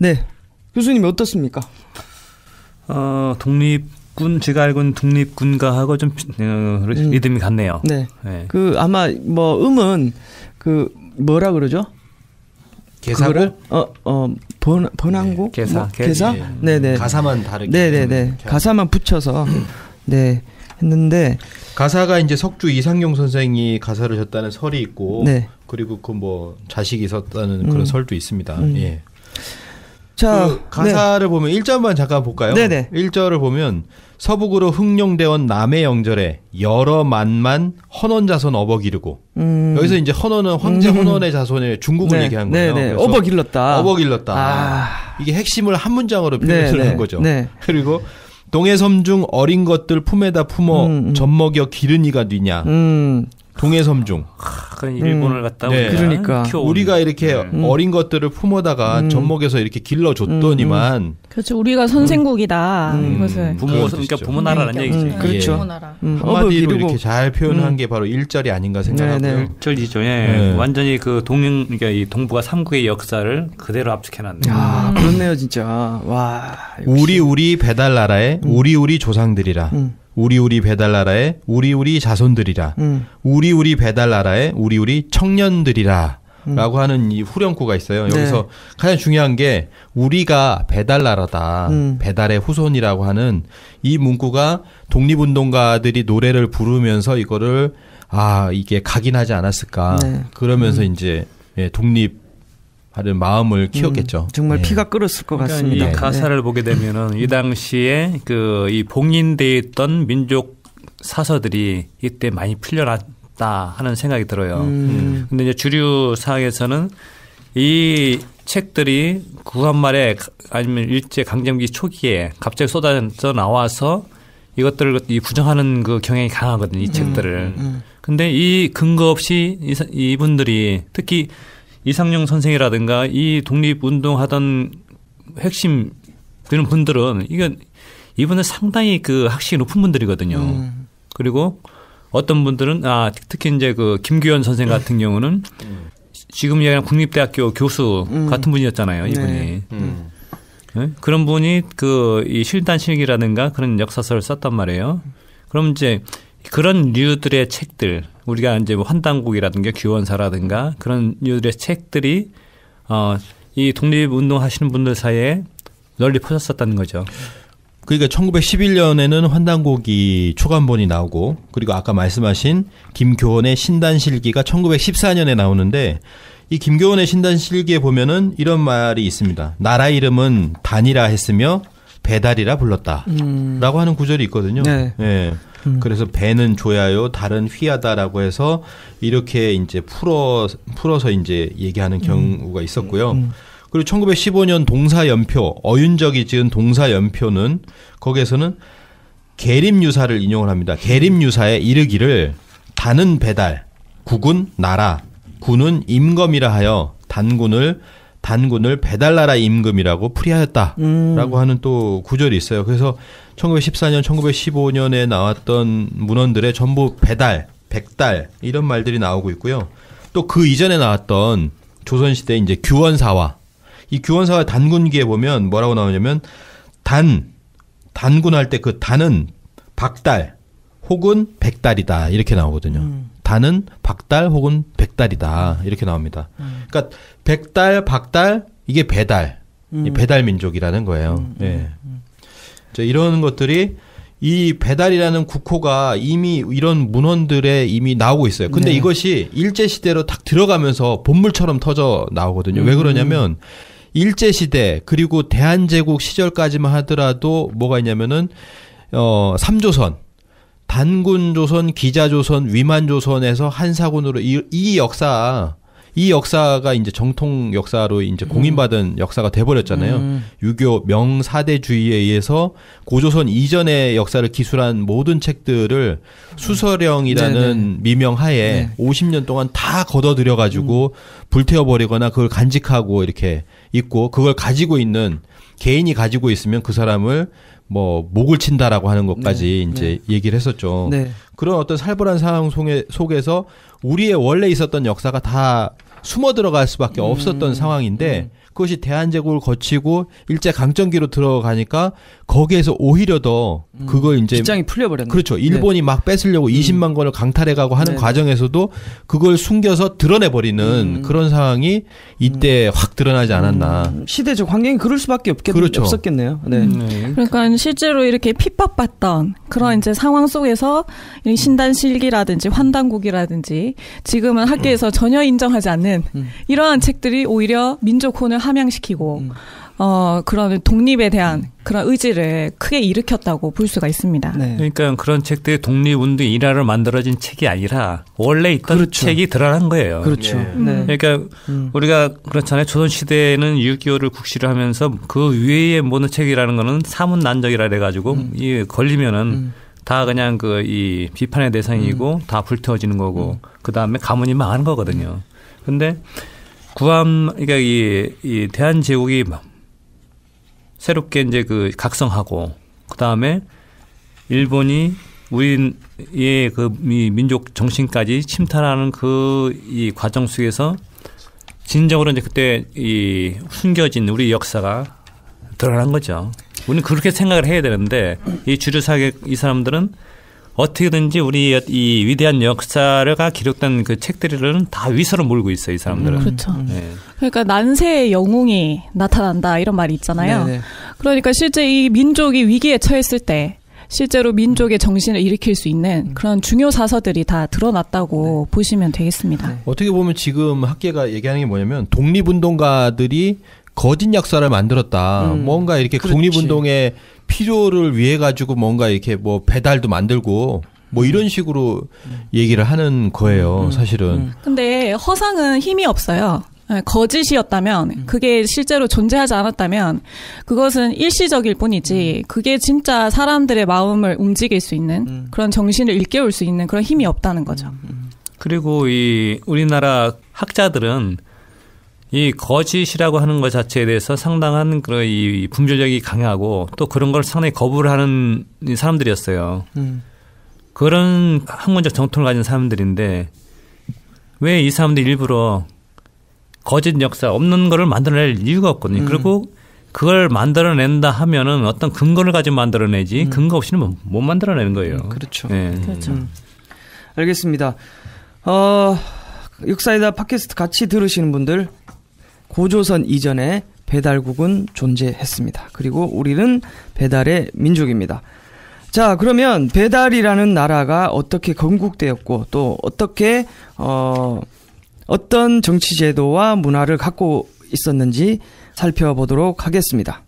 네. 교수님 어떻습니까? 어, 독립군 제가 알고는 독립군가하고 좀 어, 음. 리듬이 같네요. 네. 네. 그 아마 뭐 음은 그 뭐라 그러죠? 개사고? 어어 번 번안고? 네, 개사. 뭐, 개사? 네. 네네. 가사만 다르게. 네네네. 가사만 붙여서 네 했는데 가사가 이제 석주 이상용 선생이 가사를 졌다는 설이 있고 네. 그리고 그 뭐 자식이 있었다는 그런 음. 설도 있습니다. 음. 예. 자, 그 가사를 네. 보면 1절만 잠깐 볼까요? 네네. 1절을 보면 서북으로 흑룡태원 남의 영절의 여러 만만 헌원 자손 업어 기르고 음. 여기서 이제 헌원은 황제 음. 헌원의 자손의 중국을 네. 얘기한 거예요. 네네. 업어 길렀다. 업어 길렀다. 아. 이게 핵심을 한 문장으로 표현을 한 거죠. 네. 그리고 동해섬 중 어린 것들 품에다 품어 음, 음. 젖먹여 기른 이가 뉘냐. 음. 동해섬중. 그런 일본을 음. 갖다 네. 그러니까. 우리가 이렇게 음. 어린 것들을 품어다가 음. 젖먹여서 이렇게 길러 줬더니만 음. 그렇죠. 우리가 선생국이다. 음. 이것을 부모 그러니까 부모 나라는 음. 얘기지. 그렇죠. 부모 나라. 한마디로 이렇게 잘 표현한 게 바로 일절이 아닌가 생각하고요. 일절이죠. 예. 네. 완전히 그 동, 그러니까 이 동북아 삼국의 역사를 그대로 압축해놨네요. 아, 그렇네요, 진짜. 와. 역시. 우리 우리 배달 나라의 우리 우리 조상들이라. 우리 우리 배달 나라의 우리 우리 자손들이라. 음. 우리 우리 배달 나라의 우리 우리 청년들이라. 음. 라고 하는 이 후렴구가 있어요. 네. 여기서 가장 중요한 게 우리가 배달 나라다. 음. 배달의 후손이라고 하는 이 문구가 독립운동가들이 노래를 부르면서 이거를 아, 이게 각인하지 않았을까. 네. 그러면서 음. 이제 예, 독립 하는 마음을 음, 키웠겠죠. 음, 정말 네. 피가 끓었을 것 그러니까 같습니다. 이 가사를 네. 보게 되면은 이 당시에 그 이 봉인돼 있던 민족 사서들이 이때 많이 풀려났다 하는 생각이 들어요. 음. 음. 근데 이제 주류 사에서는 이 책들이 구한 말에 아니면 일제 강점기 초기에 갑자기 쏟아져 나와서 이것들을 이 부정하는 그 경향이 강하거든요. 이 음. 책들을. 음. 근데 이 근거 없이 이분들이 특히 이상용 선생이라든가 이 독립운동 하던 핵심 되는 분들은 이건 이분은 상당히 그 학식이 높은 분들이거든요. 음. 그리고 어떤 분들은 아 특히 이제 그 김규현 선생 같은 경우는 지금 얘기하는 국립대학교 교수 음. 같은 분이었잖아요. 이분이. 네. 음. 네? 그런 분이 그 이 실단실기라든가 그런 역사서를 썼단 말이에요. 그럼 이제 그런 류들의 책들 우리가 이제 뭐 환단국이라든가 규원사라든가 그런 류들의 책들이 어 이 독립운동 하시는 분들 사이에 널리 퍼졌었다는 거죠. 그러니까 1911년에는 환단곡이 초간본이 나오고 그리고 아까 말씀하신 김교원의 신단실기가 1914년에 나오는데 이 김교원의 신단실기에 보면은 이런 말이 있습니다. 나라 이름은 단이라 했으며 배달이라 불렀다라고 음. 하는 구절이 있거든요. 네. 네. 음. 그래서 배는 조야요, 달은 휘하다라고 해서 이렇게 이제 풀어 풀어서 이제 얘기하는 음. 경우가 있었고요. 음. 그리고 1915년 동사연표 어윤적이 지은 동사연표는 거기에서는 계림유사를 인용을 합니다. 계림유사에 이르기를 단은 배달, 국은 나라, 군은 임금이라 하여 단군을 단군을 배달나라 임금이라고 풀이하였다라고 음. 하는 또 구절이 있어요. 그래서 1914년, 1915년에 나왔던 문헌들의 전부 배달, 백달 이런 말들이 나오고 있고요. 또 그 이전에 나왔던 조선시대 이제 규원사와 이 규원사와 단군기에 보면 뭐라고 나오냐면 단 단군할 때 그 단은 박달 혹은 백달이다 이렇게 나오거든요. 음. 단은 박달 혹은 백달이다 이렇게 나옵니다. 음. 그러니까 백달, 박달 이게 배달, 음. 배달 민족이라는 거예요. 음, 음, 예. 음. 자, 이런 것들이 이 배달이라는 국호가 이미 이런 문헌들에 이미 나오고 있어요. 근데 네. 이것이 일제 시대로 딱 들어가면서 본물처럼 터져 나오거든요. 왜 그러냐면 일제 시대 그리고 대한제국 시절까지만 하더라도 뭐가 있냐면은 어 삼조선 단군조선, 기자조선, 위만조선에서 한사군으로 이, 이 역사 이 역사가 이제 정통 역사로 이제 공인받은 음. 역사가 돼버렸잖아요. 음. 유교 명사대주의에 의해서 고조선 이전의 역사를 기술한 모든 책들을 수서령이라는 네네. 미명하에 네. 50년 동안 다 걷어들여가지고 음. 불태워버리거나 그걸 간직하고 이렇게 있고 그걸 가지고 있는 개인이 가지고 있으면 그 사람을 뭐 목을 친다라고 하는 것까지 네, 이제 네. 얘기를 했었죠. 네. 그런 어떤 살벌한 상황 속에, 속에서 우리의 원래 있었던 역사가 다 숨어 들어갈 수밖에 음, 없었던 상황인데 음. 그것이 대한제국을 거치고 일제 강점기로 들어가니까 거기에서 오히려 더 음. 그걸 이제 입장이 풀려버렸네. 그렇죠. 일본이 네. 막 뺏으려고 음. 20만 권을 강탈해가고 하는 네. 과정에서도 그걸 숨겨서 드러내버리는 음. 그런 상황이 이때 음. 확 드러나지 않았나. 음. 시대적 환경이 그럴 수밖에 없겠, 그렇죠. 없었겠네요. 네. 네. 그러니까 실제로 이렇게 핍박받던 그런 이제 상황 속에서 신단실기라든지 환단국이라든지 지금은 학계에서 전혀 인정하지 않는 이러한 책들이 오히려 민족혼을 함양시키고 음. 어, 그런 독립에 대한 그런 의지를 크게 일으켰다고 볼 수가 있습니다. 네. 그러니까 그런 책들이 독립운동 일화로 만들어진 책이 아니라 원래 있던 그렇죠. 책이 드러난 거예요. 그렇죠. 네. 네. 그러니까 음. 우리가 그렇잖아요. 조선시대에는 6.25를 국시를 하면서 그 위에 모든 책이라는 거는 사문 난적이라 그래가지고 음. 이 걸리면은 음. 다 그냥 그 이 비판의 대상이고 음. 다 불태워지는 거고 음. 그 다음에 가문이 망하는 거거든요. 근데 구함 그러니까 이, 이 대한 제국이 새롭게 이제 그 각성하고 그 다음에 일본이 우리의 그 민족 정신까지 침탈하는 그 이 과정 속에서 진정으로 이제 그때 이 숨겨진 우리 역사가 드러난 거죠. 우리는 그렇게 생각을 해야 되는데 이 주류 사격 이 사람들은 어떻게든지 우리 이 위대한 역사가 기록된 그 책들은 다 위서로 몰고 있어요, 이 사람들은. 음, 그렇죠. 네. 그러니까 난세의 영웅이 나타난다 이런 말이 있잖아요. 네네. 그러니까 실제 이 민족이 위기에 처했을 때 실제로 민족의 정신을 일으킬 수 있는 음. 그런 중요 사서들이 다 드러났다고 네. 보시면 되겠습니다. 네. 어떻게 보면 지금 학계가 얘기하는 게 뭐냐면 독립운동가들이 거짓 역사를 만들었다. 음. 뭔가 이렇게 그렇지. 독립운동에 필요를 위해 가지고 뭔가 이렇게 뭐 배달도 만들고 뭐 이런 식으로 얘기를 하는 거예요, 음, 사실은. 음. 근데 허상은 힘이 없어요. 네, 거짓이었다면 음. 그게 실제로 존재하지 않았다면 그것은 일시적일 뿐이지 그게 진짜 사람들의 마음을 움직일 수 있는 그런 정신을 일깨울 수 있는 그런 힘이 없다는 거죠. 그리고 이 우리나라 학자들은 이 거짓이라고 하는 것 자체에 대해서 상당한 그이 분별력이 강하고 또 그런 걸 상당히 거부를 하는 사람들이었어요. 음. 그런 학문적 정통을 가진 사람들인데 왜 이 사람들이 일부러 거짓 역사 없는 거를 만들어낼 이유가 없거든요. 음. 그리고 그걸 만들어낸다 하면은 어떤 근거를 가지고 만들어내지 음. 근거 없이는 못 만들어내는 거예요. 음, 그렇죠. 네. 그렇죠. 음. 알겠습니다. 어, 역사이다 팟캐스트 같이 들으시는 분들 고조선 이전에 배달국은 존재했습니다. 그리고 우리는 배달의 민족입니다. 자, 그러면 배달이라는 나라가 어떻게 건국되었고 또 어떻게 어 어떤 정치 제도와 문화를 갖고 있었는지 살펴보도록 하겠습니다.